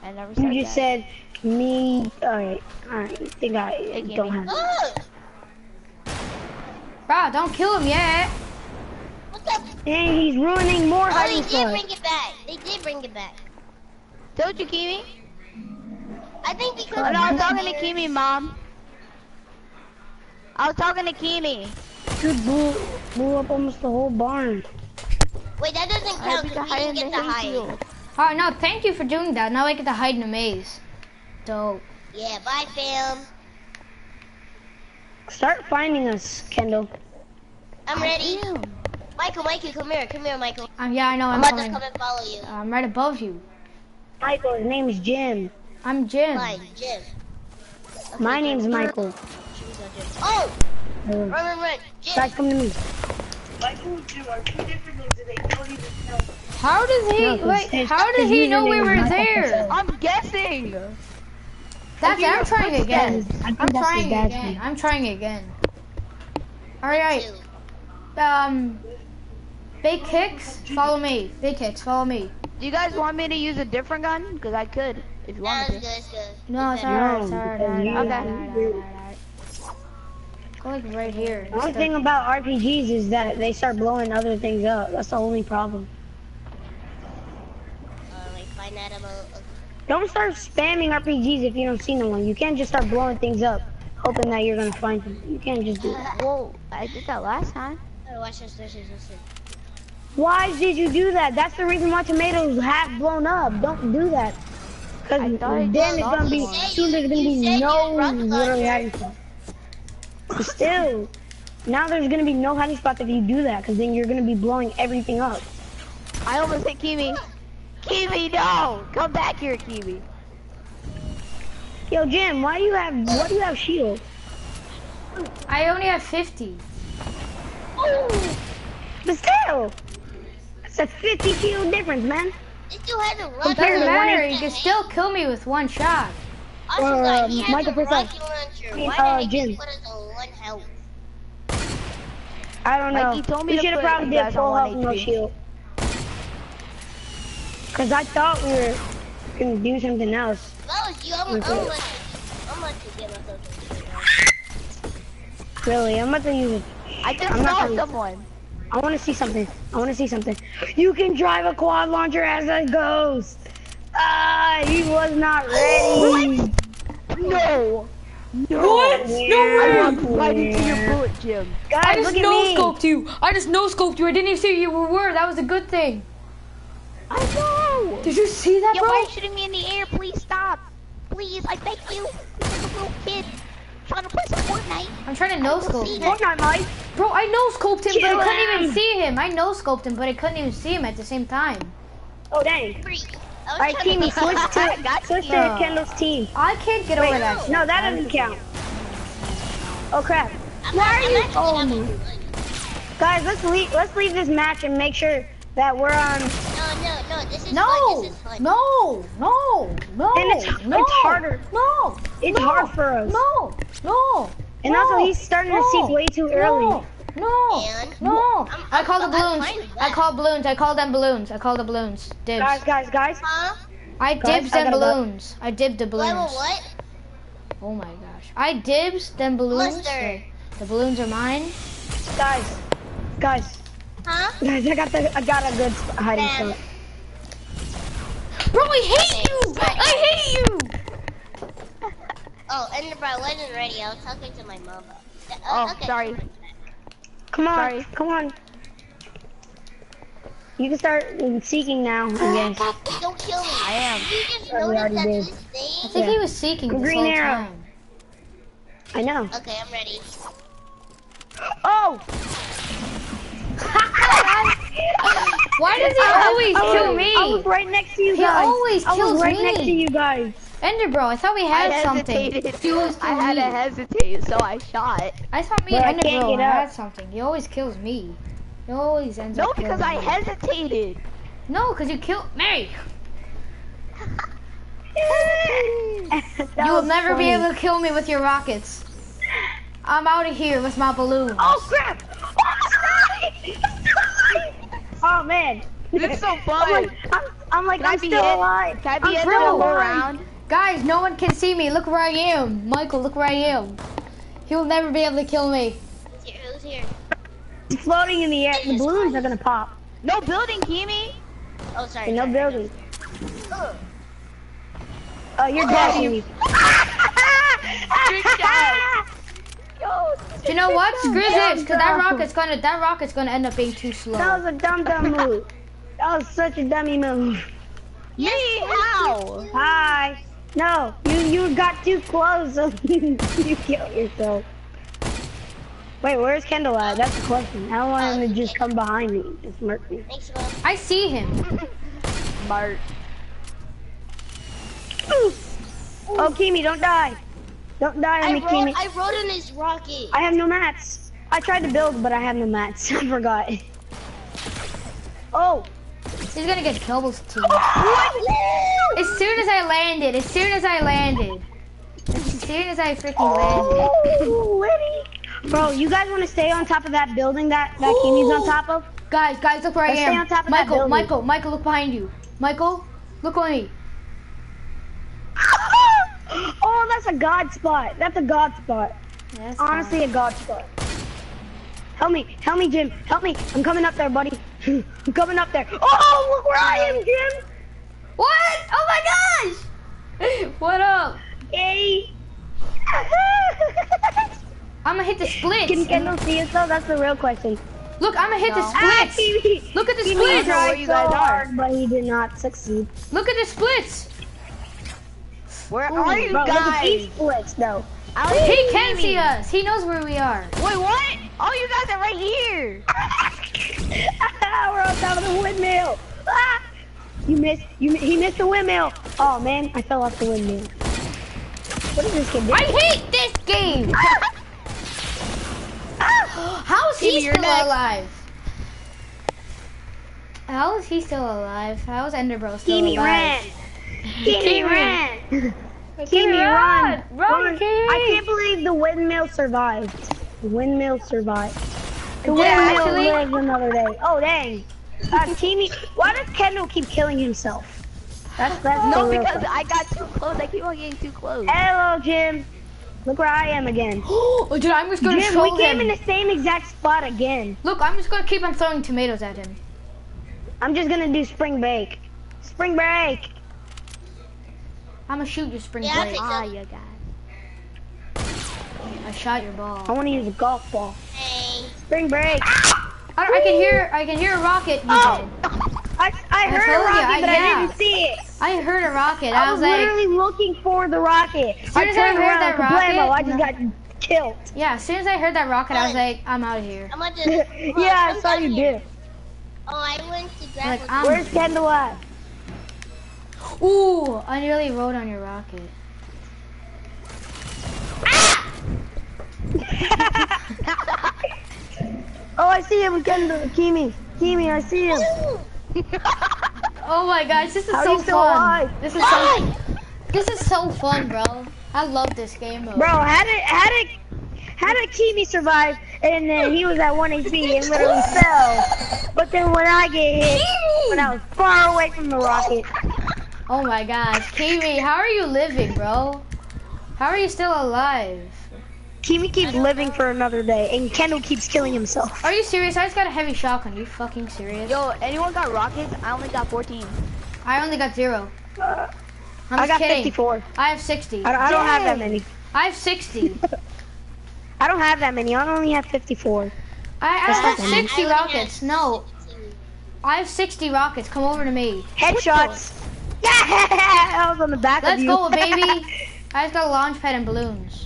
I never said You just that. said me. Alright, alright. I think I Hey, don't Gammy. have. Ugh, Bro, don't kill him yet. What the? And he's ruining more Oh, they did spot. bring it back. They did bring it back. Don't you, Kimi. I think because. Oh, no, I was talking to Kimi, mom. I was talking to Kimi. You blew, blew up almost the whole barn. Wait, that doesn't count because we didn't get the to hide. hayfield. Alright, oh, no, thank you for doing that. Now I get to hide in a maze. Dope. Yeah, bye, fam. Start finding us, Kendall. I'm ready. Damn. Michael, Michael, come here. Come here, Michael. Um, yeah, I know. I'm I'm about to come and follow you. I'm right above you. Michael, his name is Jim. I'm Jim. Fine, Jim. Okay, My Jim. name's Michael. Should we go, Jim? Oh! Uh, Run, run, run. Jim. guys, come to me. How does he? No, 'cause wait, his- how does he know we were Michael there? I'm guessing. That's. I'm trying again. I think I'm trying again. I'm trying again. All right. Um. Big kicks. Follow me. Big kicks. Follow me. Do you guys want me to use a different gun? Because I could, if you Nah, want it's me good, to. it's good. No, it's better. alright. No, It's alright. because you- alright. Go like right here. The only thing about RPGs is that they start blowing other things up. That's the only problem. Uh, wait, find that ammo. Okay. Don't start spamming RPGs if you don't see no one. You can't just start blowing things up, hoping that you're gonna find them. You can't just do that. Whoa, I did that last time. Oh, watch this, this, this, this. Why did you do that? That's the reason why tomatoes have blown up. Don't do that. Cause I thought I then it's gonna be soon there's gonna be no literally hiding spot. Still, now there's gonna be no hiding spot if you do that, cause then you're gonna be blowing everything up. I almost hit Kimi. Kimi, no! Come back here, Kimi. Yo, Jim, why do you have why do you have shield? I only have 50. But still, it's a 50 shield difference, man. This dude has a rocket Compared to one matter. You can still kill me with one shot. Also, Or, like, he has Michael a Precise. rocket launcher. Why uh, did he Jim. put us on one health? I don't know. Mikey told me we to should have probably you did full on health, no shield. Cause I thought we were gonna do something else. If I was you, I'm, I'm Okay. gonna I'm gonna get myself in the Really, I'm about to use it. I just I'm not saw gonna- someone. I want to see something. I want to see something. You can drive a quad launcher as a ghost. Ah, he was not ready. No! No! What? Yeah. No I way! walked right into your bullet, Jim. Guys, I just no scoped you. I just no scoped you. I didn't even see who you were. That was a good thing. I know! Did you see that, Yo, bro? why are you shooting me in the air? Please stop! Please, I beg you! I'm a little kid trying to play some Fortnite. I'm trying to no scope. Fortnite, Mike. Bro, I no scoped him, but I couldn't even see him. I no scoped him, but I couldn't even see him at the same time. Oh dang. I was All right, trying to Kimi, get switch to switch to No. Kendall's team. I can't get over that. No, that doesn't count. Oh crap. I'm Why not- are I'm you? actually Oh not Guys, let's leave. Let's leave this match and make sure that we're on. No, no, no. This is No, fun. This is fun. no, no, no, And it's- no, it's harder. No, It's no, hard for us. No, no. And no, also, he's starting to no, seek way too early. No, no, And- no. I'm- I call the I'm balloons. I call balloons. I call them balloons. I call the balloons. Dibs. Guys, guys, guys. Huh? I guys, dibs I them gotta go. balloons. I dibbed the balloons. have a what? Oh my gosh. I dibs them balloons. Mustard. The balloons are mine. Guys, guys, Huh? guys! I got the, I got a good hiding spot. Bro, I hate you. I hate you. Oh, and bro, I wasn't ready. I was talking to my mom. Uh, Oh, okay. sorry. Come on, Sorry. come on. You can start seeking now, I guess. Don't kill me. I am. You just Oh, noticed that did. this I think Yeah. he was seeking this Green whole arrow. time. I know. Okay, I'm ready. Oh! Why does he always was- kill me? I was right next to you He guys. always I kills was right me. next to you guys. Ender bro, I thought we had I something. hesitated. I had to hesitate, so I shot. I thought me Bro, I and Ender bro had something. He always kills me. He always ends No, up killing because I me. hesitated. No, because you killed me. You will was never be able to kill me with your rockets. I'm out of here with my balloons. Oh crap! Oh, oh man! This is so I'm fun. like, I'm, I'm, like, Can I I'm be still in? alive. Can I be I'm in still the bro. round? Guys, no one can see me. Look where I am. Michael, look where I am. He will never be able to kill me. Who's here? Who's here? I'm floating in the air. The balloons are gonna pop. No building, Kimi. Oh, sorry. No sorry. building. Uh, oh, you're dead, Amy. Trick shot. Yo, Do you know what? Screw Yeah, this, because that rocket's gonna that rocket's gonna end up being too slow. That was a dumb, dumb move. That was such a dummy move. me how? Hi. No, you you got too close, so you, you killed yourself. Wait, where's Kendall at? That's the question. I don't want him to just come behind me, just murk me. Thanks, Will. I see him. Smart. Oh, Kimi, don't die. Don't die I on me, Kimi. rode, I rode on his rocket. I have no mats. I tried to build, but I have no mats. I forgot. Oh, He's gonna get double what? As soon as I landed, as soon as I landed, as soon as I freaking oh, landed. Oh, Liddy. Bro, you guys want to stay on top of that building that that Kimi's on top of? Guys, guys, look where Let's I stay am. on top of that Michael, building. Michael, Michael, look behind you. Michael, look on me. oh, that's a god spot. That's a god spot. Yes, Honestly, a god spot. Help me, help me, Jim. Help me. I'm coming up there, buddy. I'm coming up there. Oh, look where I am, Jim. What? Oh my gosh! What up? Hey. I'm gonna hit the splits. Can Kendall see us though? That's the real question. Look, I'm gonna hit the No. Ah, splits. Kimi. Look at the splits. where tried so hard, but he did not succeed. Look at the splits. Where are you Bro, look at these guys? splits, though. He can me. see us. He knows where we are. Wait, what? Oh, you guys are right here. We're on top of the windmill. Ah! You missed. You he missed the windmill. Oh man, I fell off the windmill. What is this kid doing? I hate this game. How is he still next. alive? How is he still alive? How is Enderbro still Kimi alive? ran. Kimi Kimi. ran. Kimi run. run. Run, Kimi. I can't believe the windmill survived. The windmill survived. The Did it windmill actually? lives another day. Oh dang. Uh, Kimi, why does Kendall keep killing himself? That's that's No, because question. I got too close. I keep on getting too close. Hello, Jim. Look where I am again. oh, dude, I'm just gonna Jim, show we came him. in the same exact spot again. Look, I'm just gonna keep on throwing tomatoes at him. I'm just gonna do spring break. Spring break. I'm gonna shoot your spring Yeah, I'll break. Ah, you guys. I shot your ball. I want to use a golf ball. Hey. Spring break. I, I can hear, I can hear a rocket. You Oh! did. I, I heard told a you, rocket, I- but I yeah. didn't see it. I heard a rocket. I I was, was like, literally looking for the rocket. As soon I as I turned heard that kablamo, rocket- I just got killed. yeah. As soon as I heard that rocket, I was like, I'm out of here. I'm gonna just. yeah, I I'm saw you here. did. Oh, I went to grab Like, Where's Kendall at? Ooh, I nearly rode on your rocket. Ah! Oh, I see him, Kendall. Kimi. Kimi, I see him. Oh my gosh, this is How so fun. alive? This is so, this is so fun, bro. I love this game mode. Bro, how did how did how did Kimi survive? And then he was at one HP and literally fell. But then when I get hit, when I was far away from the rocket, Oh my gosh, Kiwi, how are you living, bro? How are you still alive? Kimi keeps living for another day, and Kendall keeps killing himself. Are you serious? I just got a heavy shotgun. Are you fucking serious? Yo, anyone got rockets? I only got 14. I only got zero. Uh, I'm I just got kidding. 54. I have 60. I don't, I don't have that many. I have 60. I don't have that many. I only have 54. I, I have not many. 60 rockets. No, I have 60 rockets. Come over to me. Headshots. Yeah, I was on the back Let's of you. go, baby. I just got a launch pad and balloons.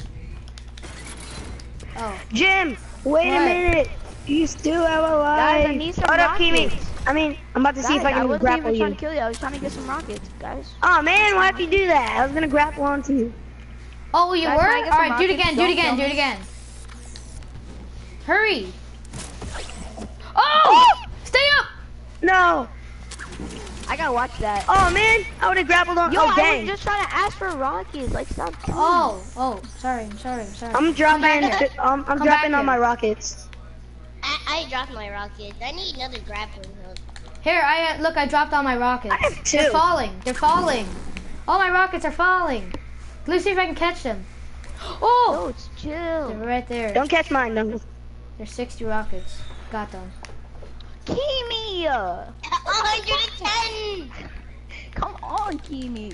Oh, Jim, wait What? a minute. You still have a Guys, I life. need some What up, Kimi? I mean, I'm about to see if I can I can wasn't even trying to kill you. I was trying to get some rockets, guys. Oh man, why'd you do that? I was gonna grapple onto you. Oh, you Guys, were? can I get All some right, do it again, do it Don't again, do it again. Hurry. Oh! oh! Stay up! No. I gotta watch that. Oh man, I would have grappled on. Yo, oh I dang. was just trying to ask for rockets. Like, stop. Oh, oh, sorry, I'm sorry, I'm sorry. I'm dropping. Um, I'm Come dropping back all my rockets. I, I dropped my rockets. I need another grappling hook. Here, I uh, look, I dropped all my rockets. I have two. They're falling. They're falling. All my rockets are falling. Let's see if I can catch them. Oh, Yo, it's they're chill. right there. Don't catch mine, no. There's 60 rockets. Got them. Kimi! 110! Come on, Kimi.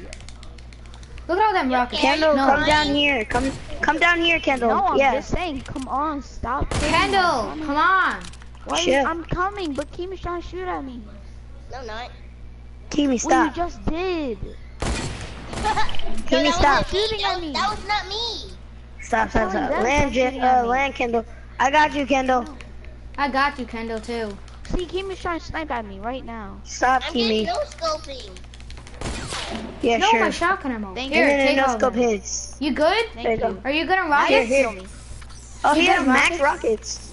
Look at all them rockets. Kendall, no. come down here. Come, come down here, Kendall. No, I'm yeah. just saying, come on, stop. killing me. Kendall, come on. Why is- Shit. I'm coming, but Kimi's trying to shoot at me. No, not. Kimi, Well, you just did. no, Can you that stop? Shooting That, at me. that was not me. Stop, stop, stop. Land, stop Jen- shooting at uh, land, Kendall. I got you, Kendall. I got you, Kendall, too. See, Kimi's trying to snipe at me right now. Stop, I'm Kimi. getting no scoping. Yeah, No, sure. my shotgun ammo. Thank Here, And then take no scope hits. You good? Thank There you you. go. Are you good on rockets? here. kill me. Oh, he has got max rockets? rockets.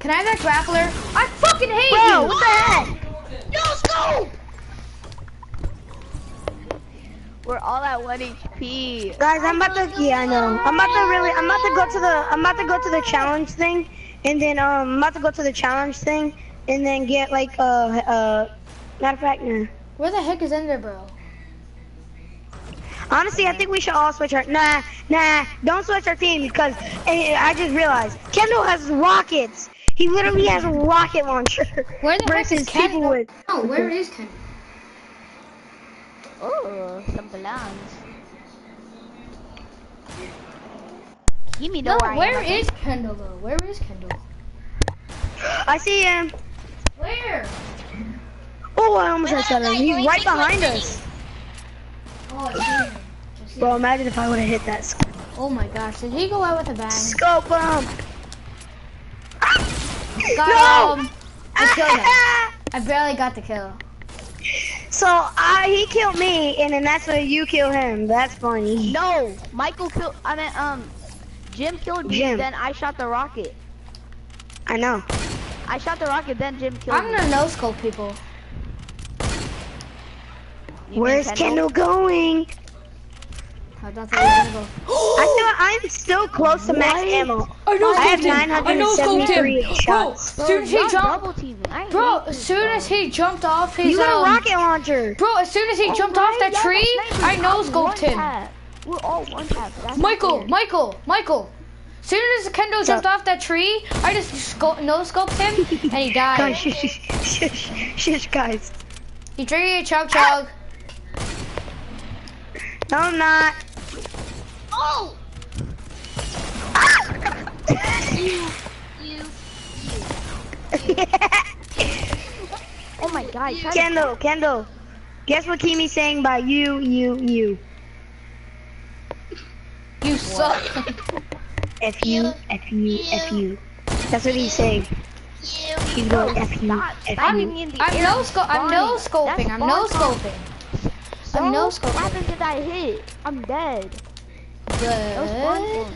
Can I have that grappler? I fucking hate Bro, you. what the heck? No scope! We're all at 1 HP. Guys, I'm about to. Yeah, I know. I'm about to really. I'm about to go to the. I'm about to go to the challenge thing, and then um, I'm about to go to the challenge thing, and then get like uh uh. Matter of fact, nah. Where the heck is Ender, bro? Honestly, I think we should all switch our. Nah, nah. Don't switch our team because eh, I just realized Kendall has rockets. He literally has a rocket launcher. Where the heck is people Kendall? with. Oh, where is Kendall? Oh, some balloons. Kimi know No, where I where am. is Kendall, though? Where is Kendall? I see him. Where? Oh, I almost had shot him. He's right behind us. Oh, I see him. I see Bro, imagine if I would have hit that sc- Oh my gosh, did he go out with a bang? scope bump. Got no! him. I killed him. I barely got the kill. So I he killed me, and then that's when you kill him. That's funny. No, Michael killed. I mean, um, Jim killed me. Jim. Then I shot the rocket. I know. I shot the rocket. Then Jim killed I'm me. gonna no scope people. You Where's Kendall going? I don't think he's gonna go. I feel I'm still close to max ammo. I know I have him. I no scoped 973 him. shots. Bro, as soon as he jumped, double teaming. I bro, as soon as he jumped off his You got a um, rocket launcher. bro, as soon as he jumped off that Alright, tree, I no I'm scoped him. We're all one tap. That's Michael, Michael, Michael. As soon as Kendo jumped off that tree, I just no scoped him and he died. Guys, died. shush, shush, shush, guys. He drinking a chug chug. No, I'm not. Oh! You, you, Oh my god. try to- Kendall, Kendall. Guess what Kimi's saying by you, you, you. You suck. F you, F you, F you. That's what he's saying. you. He's going F you, Stop, F stop you. being in the I'm no sco- I'm no scoping. I'm no scoping. I'm no what scoping. happens if I hit? I'm dead. That Good.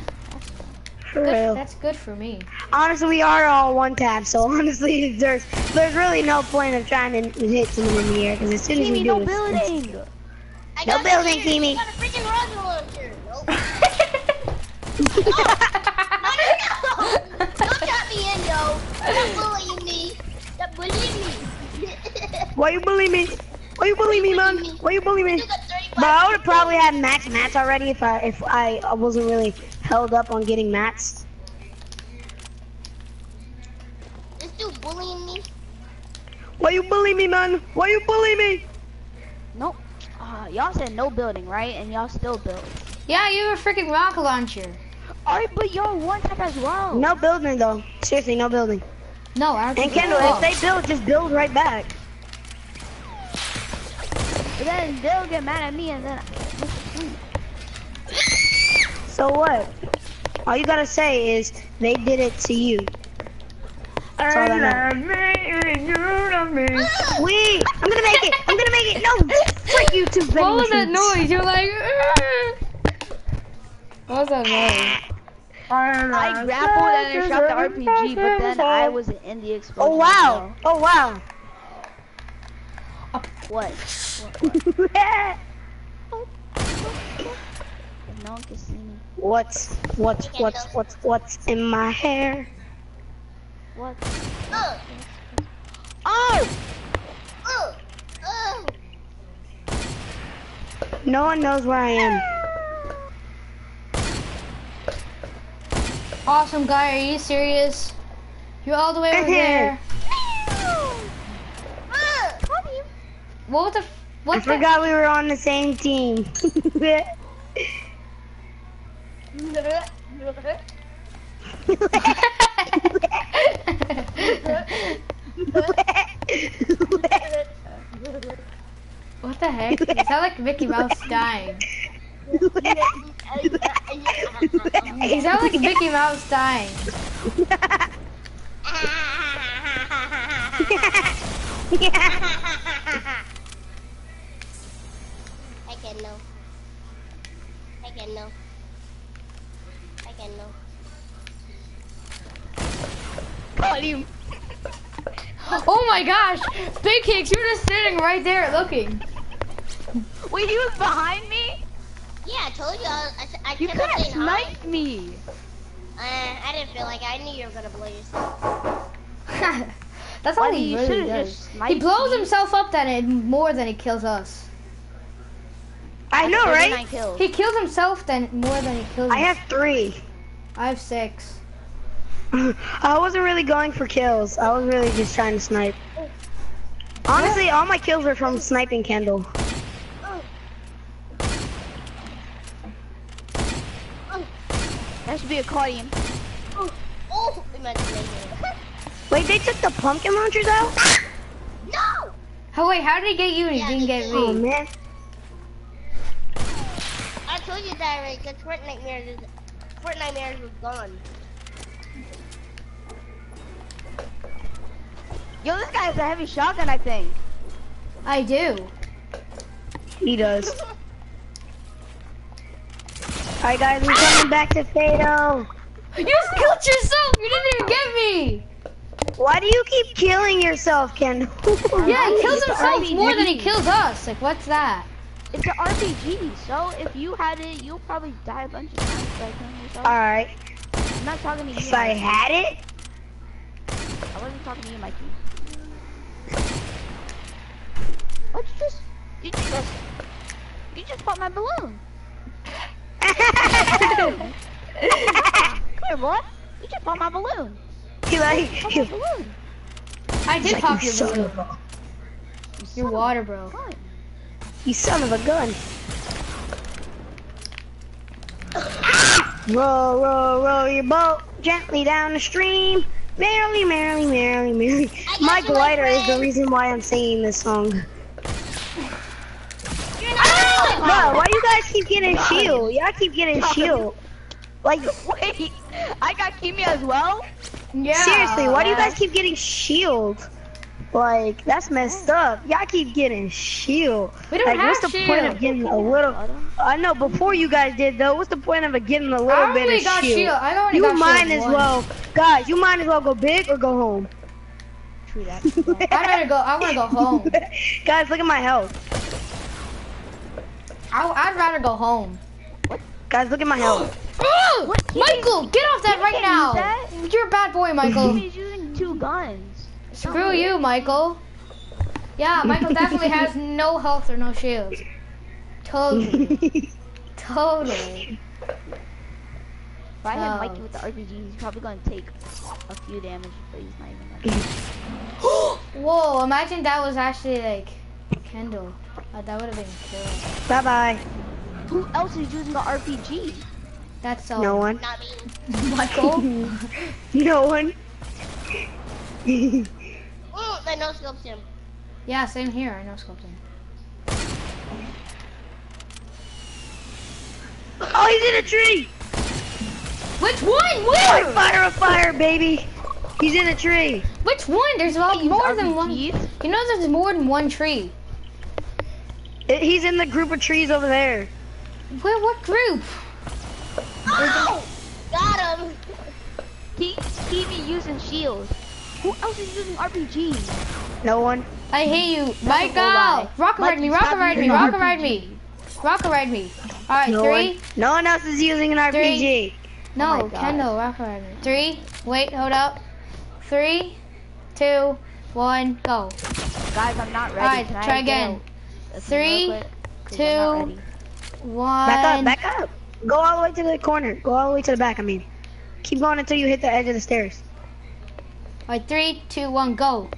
For Good- real. That's good for me. Honestly, we are all one tap, so honestly, there's there's really no point of trying to hit someone in the air because as soon as we Kimi, do no it, it's- building. I No building, launcher. Kimi. I got a freaking rocket launcher. Nope. yo. Stop bullying me. Stop bullying me. Why you bully me? Why you bully me, man? Why you bully me? You got 35 But I would have probably had max mats already if I if I wasn't really held up on getting mats. This dude bullying me. Why you bully me, man? Why you bully me? Nope. Uh, y'all said no building, right? And y'all still build. Yeah, you have a freaking rocket launcher. Alright, but y'all one tap as well. No building though. Seriously, no building. No, I don't And Kendall, if they build, just build right back. But then they'll get mad at me and then. So what? All you gotta say is they did it to you. That's all that matters. Wait, I'm gonna make it. I'm gonna make it. No, frick you two What was that noise? You're like. what was that noise? I grappled and I shot the RPG, but then I was in the oh, explosion. Oh wow! Oh wow! What? No one can see me. what's what's what's what's what's in my hair? What? Oh! Ugh. Ugh. No one knows where I am. Awesome guy, are you serious? You're all the way over there. What the? f- I What the? forgot we were on the same team. what the heck? You sound like Mickey Mouse dying. You sound like Mickey Mouse dying. I can know. I can know. I can know. Oh my gosh! Big Kicks, you're just sitting right there looking. Wait, he was behind me? Yeah, I told you. I, was, I, I You kept on could have saying hi. sniped me. Uh, I didn't feel like I knew you were gonna blow yourself. That's all he you really should've does. just He blows me. himself up then it more than he kills us. I know, right? kills. He kills himself then more than he kills I us. have three. I have six. I wasn't really going for kills. I was really just trying to snipe. Honestly, all my kills are from sniping Kendall. That should be a Cardian. Oh. Wait, they took the pumpkin launchers out? no! Oh wait, how did he get you and he Yeah, didn't get did. Oh me? man. I told you that already, because Fortnite Mirrors, is, Fortnite Nightmares was gone. Yo, this guy has a heavy shotgun, I think. I do. He does. Alright guys, we're coming back to Fado. You killed yourself! You didn't even get me! Why do you keep killing yourself, Ken? Yeah, he kills himself more than he kills us. Like, what's that? It's an RPG, so if you had it, you'll probably die a bunch of times by killing yourself. Alright. I'm not talking to you. If I Mikey. had it, I wasn't talking to you, Mikey. What you just? You just? You just popped my balloon. Come here, boy. You just popped my balloon. he like, Pop he, my balloon. I did pop you your balloon. of a, Your water, bro. You son of a gun. row, row, row your boat gently down the stream. Merrily, merrily, merrily, merrily. My you, my glider is the reason why I'm singing this song. Bro, why you guys keep getting shield? Y'all keep getting shield. Like, Wait, I got Kimi as well. Yeah. seriously, why do you guys keep getting shield? Like, that's messed oh. up. Y'all keep getting shield. We don't like, have what's the point of getting a little? I know before you guys did though. What's the point of getting a little I bit of got shield? shield. I only You got might shield as once. well, guys. You might as well go big or go home. True that. I'd rather go. I want to go home. guys, look at my health. I, I'd rather go home. Guys, look at my health. Oh, Michael, get off that right now. use You're a bad boy, Michael. He's using two guns. Screw you, Michael. Yeah, Michael definitely has no health or no shields. Totally. Totally. If I had Oh. Um, Mikey with the RPG, he's probably gonna take a few damage, but he's not even gonna. Whoa, imagine that was actually like Kendall. Uh, that would have been cool. bye bye. Who else is using the RPG? That's all. No one. Not me. Michael? No one. Mm, my nose scopes him. yeah, same here. I know sculpting. Oh, he's in a tree. Which one? Fire, Where? fire, a fire, baby. He's in a tree. Which one? There's a lot Use more than one. RPGs? You know there's more than one tree. I- He's in the group of trees over there. Where? What group? Oh! Got him! Keep, keep me using shields. Who else is using RPG? No one. I hate you, lie. Michael. Rocket ride me, Mikey, rocket ride me, using rocket ride me, rocket ride me. All right, No three. one. No one else is using an RPG. No, Oh my God. Kendall, rocket ride me. Three. Wait, hold up. Three, two, one, go. Guys, I'm not ready. Alright, Can I try again. a- a thing Three, real quick? 'Cause I'm not two, ready. One. Back up, back up. Go all the way to the corner. Go all the way to the back, I mean. Keep going until you hit the edge of the stairs. All right, three, two, one, go.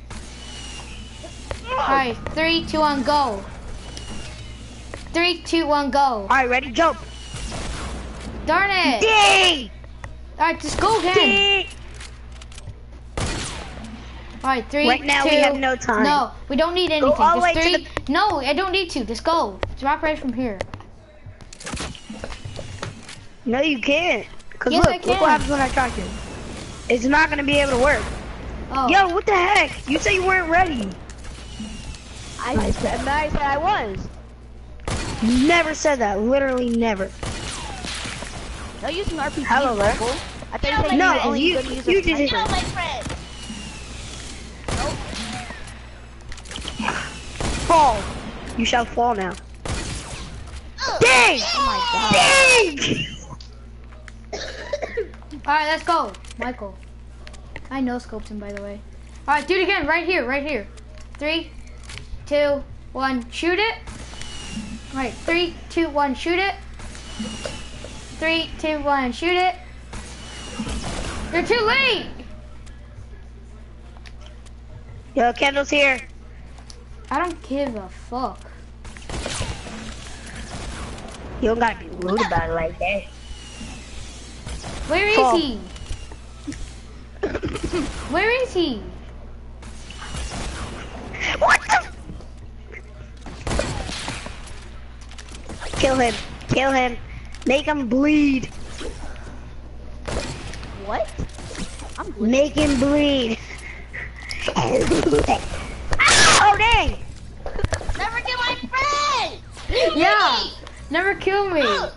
All right, three, two, one, go. Three, two, one, go. Alright, ready? Jump. Darn it! Dang! All right, just go again. Dang! All right, three, Right now we two- have no time. No, we don't need anything. all the Just way to three. No, I don't need to. Just go. Drop right from here. No, you can't. Cause Yes, look, I look what happens when I try to. It's not gonna be able to work. Oh. Yo, what the heck? You said you weren't ready. I said, I said I was. Never said that. Literally never. No using RPG. Hello there. I thought you said No, you you- good to use you a did it. Get out, my friend! Fall. You shall fall now. Oh, Dang! Oh my god. Dang! All right, let's go, Michael. I no scoped him by the way. All right, do it again. Right here, right here. Three, two, one, shoot it. All right, three, two, one, shoot it. Three, two, one, shoot it. You're too late. Yo, Kendall's here. I don't give a fuck. You don't gotta be rude about it like that. Where is he? Where is he? What the? Kill him. Kill him. Make him bleed. What? I'm. Make him bleed. oh, dang! Never get my friend! Yeah. Never kill me. Oh.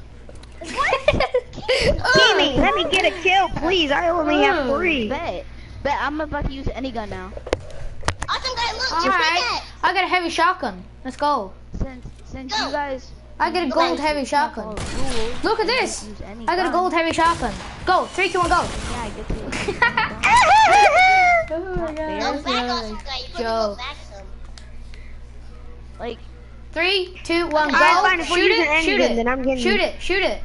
Kimmy, let me get a kill, please. I only have oh. three. Bet. Bet I'm about to use any gun now. Awesome guy, look, All you right. I got a heavy shotgun. Let's go. Since since Go. you guys I got a Go. gold heavy shotgun. follow Look at this. can use any I got a gold heavy shotgun. Go. Three, two, one, go. Yeah, I get to. oh my Go god. back, awesome guy. You Joe. go back some. Like Three, two, one, go. Fine, shoot it. Shoot it. then I'm getting- Shoot it. Shoot it.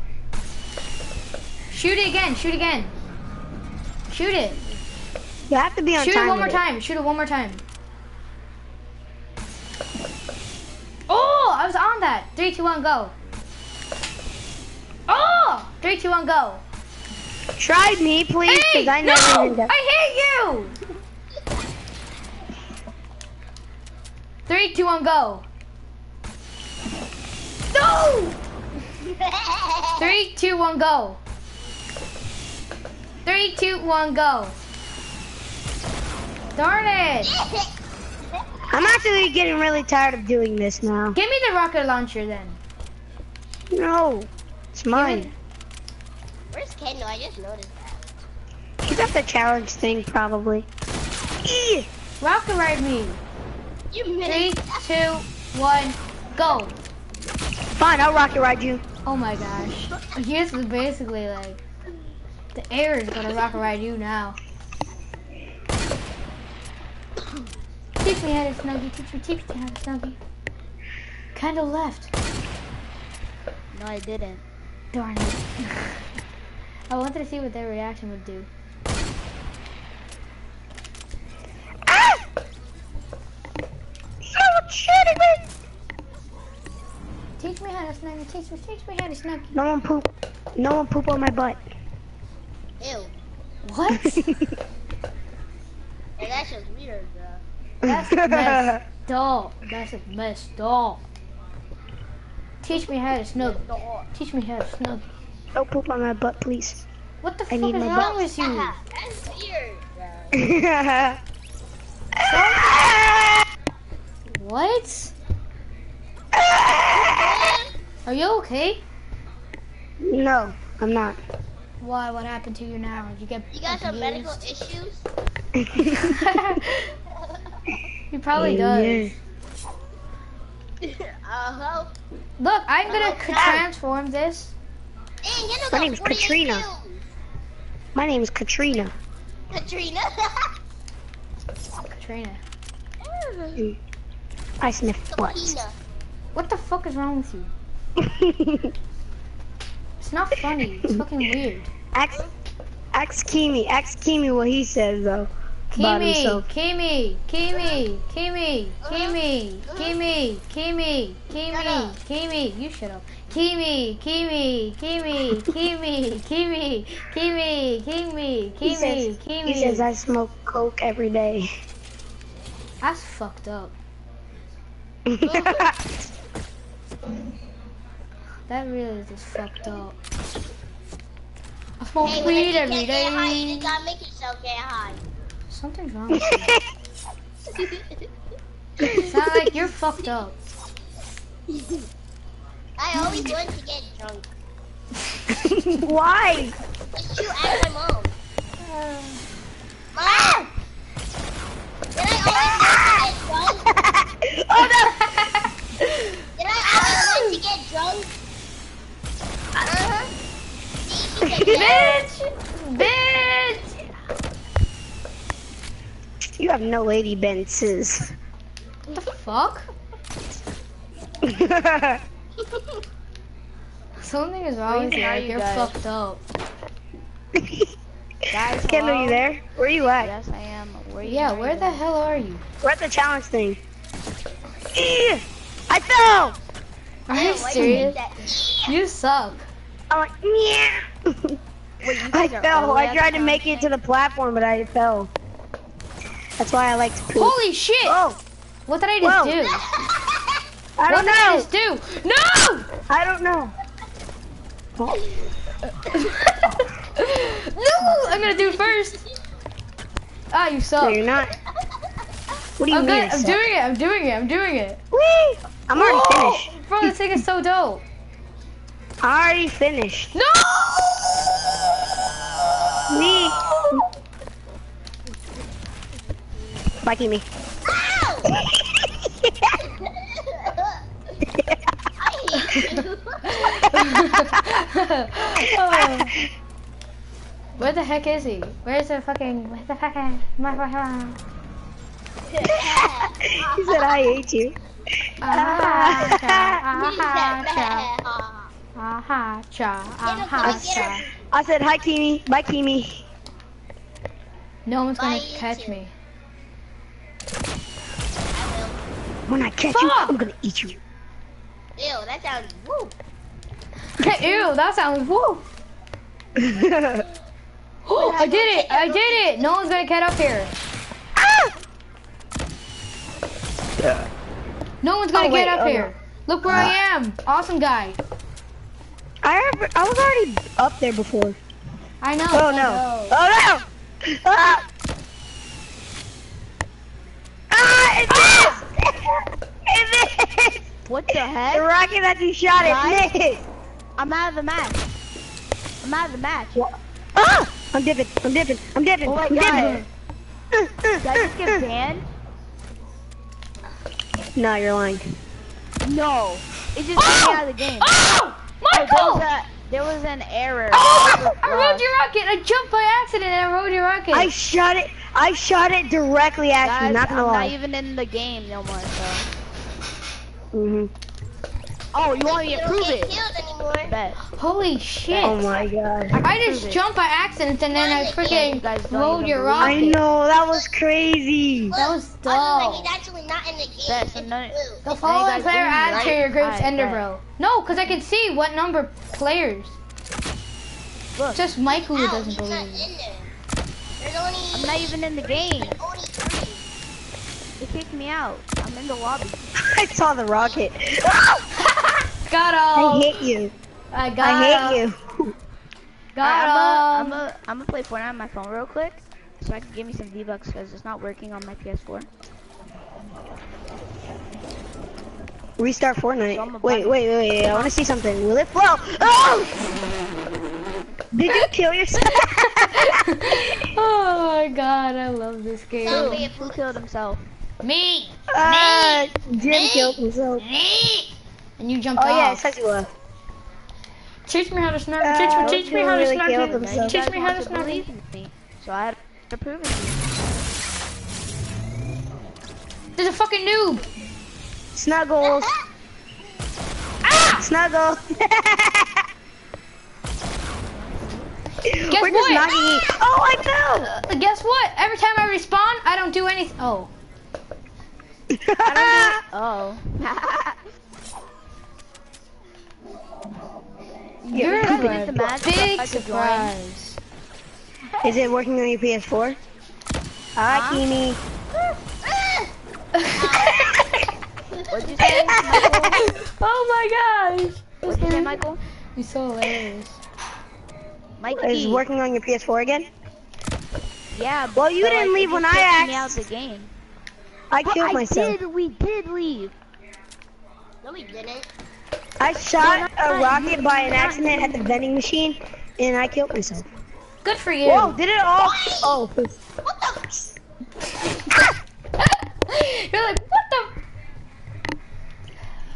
Shoot it again. Shoot again. Shoot it. You have to be on Shoot time. it one more with time. Shoot it one more time. Oh, I was on that. Three, two, one, go. Oh, three, two, one, go. Try me, please, Hey, because I no, never even I hate you. Three, two, one, go. No. Three, two, one, go. Three, two, one, go. Darn it. I'm actually getting really tired of doing this now. Give me the rocket launcher then. No, it's mine. Where's Kendall? I just noticed that. He's got the challenge thing, probably. Eee! Rocket ride me. You Three, minute. two, one, go. Fine, I'll rocket ride you. Oh my gosh. Here's basically like the air is gonna rocket ride you now. Teach me how to snuggie, teach me, teach me how to snuggie. Kinda left. no, I didn't. Darn it. I wanted to see what their reaction would do. Ah! Someone shooting me! Teach me how to snuggie, teach me, teach me how to snuggie. No one poop. No one poop on my butt. Ew. What? Hey, that's just weird, bro. That's messed up. That's messed up. Teach me how to snuggie. Teach me how to snuggie. Don't poop on my butt, please. What the I fuck need is my wrong butt. with you? That's weird, bro. What? Are you okay? no, I'm not. Why? What happened to you now? Did you get You got some medical issues? he probably Yeah, does. yeah. Uh-huh. Look, I'm gonna Oh, c- transform this. Dang, you My got name's Katrina. My name is Katrina. Katrina. Katrina. I sniff butts. Katrina. What the fuck is wrong with you? It's not funny. It's fucking weird. ask, ask Kimi. Ask Kimi what he says though. About Kimi, himself. Kimi, Kimi, Kimi, Kimi, Kimi, Kimi, Kimi, Kimi, you shut up. Kimi, Kimi, Kimi, Kimi, Kimi, Kimi, Kimi, He says, Kimi, he says I smoke coke every day. That's fucked up. That really is just fucked up. I smoke Hey, whenever weed you every can't get high, you gotta make yourself get high. Something's wrong with you. Sound like you're fucked up. I always want to get drunk. Why? Just you ask my mom. Um. Mom! Did I always want to get drunk? oh no! Did I always want to get drunk? Uh-huh. See, she said yes. Bitch! Bitch! You have no lady benses. What the fuck? Something is wrong with you. are Like, you you're guys? fucked up. Guys, Kendall, hello? you there? Where you at? Yes, I am. Where you Yeah, where you the at? hell are you? We're at the challenge thing. I fell! Are you serious? You suck. I'm like, yeah. Wait, I fell. all the way I tried to make it to the platform, but I fell. That's why I like to poop. Holy shit! Oh, What did I just Whoa. do? I What don't did I know. just do? No! I don't know. No! I'm gonna do it first. Ah, you no, suck. you're not. What do you I'm, mean? gonna, I I'm suck? doing it. I'm doing it. I'm doing it. Whee! I'm already Whoa! finished. Bro, this thing is so dope. I already finished. No! Me. Bye, Kimi. I hate you. Oh. Where the heck is he? Where's the fucking? Where the fucking? My he said, I hate you. Aha, cha, He aha, cha, aha, cha, aha, get him, get cha. I said, hi, Kimi. Bye, Kimi. No one's gonna Bye, catch too. me. I When I catch you, I'm gonna eat you. Ew, that sounds woo. Ew, that sounds woo. Oh, I did it! I did it! No one's gonna get up here. Ah! No one's gonna Oh, wait, get up oh, no. here. Look where I am. Awesome guy. I have, I was already up there before. I know. Oh I no! know. Oh no! Ah! Ah! It missed! It missed! What the heck? The rocket that you shot, Guys? it missed! I'm out of the match. I'm out of the match. Ah! I'm dipping, I'm dipping, I'm dipping, Oh my I'm God. dipping! Did I just get banned? No, you're lying. No. It just got me out of the game. Oh! Oh, there, was Michael! a, there was an error. Oh! I rode your rocket. I jumped by accident and I rode your rocket. I shot it, I shot it directly at Guys, you, not I'm lie. not even in the game no more, so. hmm Oh, you want me You to don't prove it? anymore. Bet. Holy shit. Oh my god. I just jumped by accident and then I You freaking guys don't rode even your believe I rocket. know, that was crazy. That was Other than that, dumb. he's actually not in the game. Bet, so none- The following player believe me, added to your group's Alright, Ender bet. Bro. No, because I can see what number players. Look, Just Mike who doesn't he's not believe. in there. Only, I'm not even in the game. only three. They kicked me out. I'm in the lobby. I saw the rocket. Got I him. hate you. I got I hate him. you. Got I'm him. gonna I'm gonna play Fortnite on my phone real quick. so I can give me some V-Bucks because it's not working on my PS4. Restart So I'm Fortnite. Wait, wait, wait, wait. I want to see something. Will it flow? Oh! Did you kill yourself? oh my god, I love this game. Tell Who, me if who killed himself? me, uh, Jim Me. killed himself. me. And you jumped Oh yeah, it off. says you were. Teach me how to snark. Uh, teach me, teach me how to really snark. killed it. himself. Teach me how to me, so I had to prove it to you. There's a fucking noob. Snuggles. Snuggle. Guess We're what? knocking. Oh, I fell. Uh, Guess what? Every time I respawn, I don't do anything. Oh. Oh. You're we have to a get the match so big I can join. surprise. Is it working on your PS4? Hi, ah, Huh? Kimi. What'd you say, Michael? oh my gosh. What'd you say, Michael? You're so hilarious. Mikey. Is it working on your PS4 again? Yeah. Well, you but, didn't like, leave when I kicked me asked. out the game. I But killed I myself. did. We did leave. No, we didn't. I shot a rocket by an accident at the vending machine, and I killed myself. Good for you. Whoa! Did it all? Oh. What the? You're like, what the?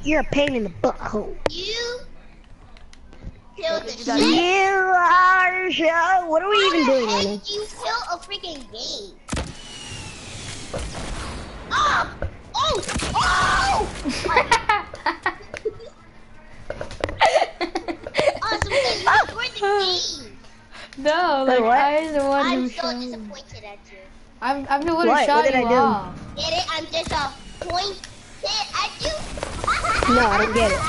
You're a pain in the butthole. You killed the you are so. What are we even doing How right the now? heck you kill a freaking game? Ah! Oh! Oh! Oh! no, like what? I'm the one I'm who so shot. disappointed at you. I'm, I'm the one What? who shot What did you I do? off. Get it? I'm disappointed at you. No, I don't get it.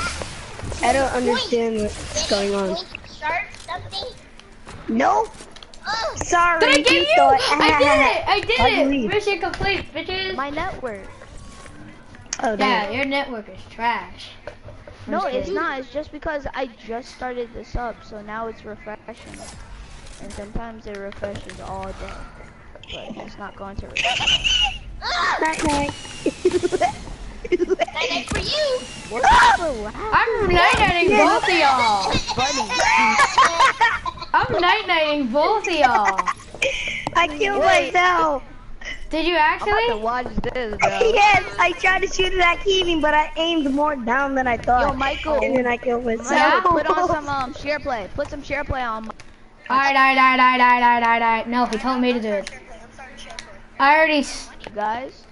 I don't understand what's Get going on. Point sharp something? No, Oh! sorry. Did I get you? thought- I did it! I did it! Mission complete, bitches! My network. Oh, yeah, damn. your network is trash. I'm No, it's kidding. not. It's just because I just started this up, so now it's refreshing. And sometimes it refreshes all day. But it's not going to refresh. Night night. Night night for you! What's up oh, with laugh? I'm night-nighting both of y'all! I'm night-nighting both of y'all! I killed myself. Did you I'm about to actually? watch this, bro. yes, I tried to shoot it at Keating, but I aimed more down than I thought. Yo, Michael. And then I killed myself. Michael, put on some um share play. Put some share play on. Alright, alright, alright, alright, alright, alright, alright. No, he told me to do it. I already. guys.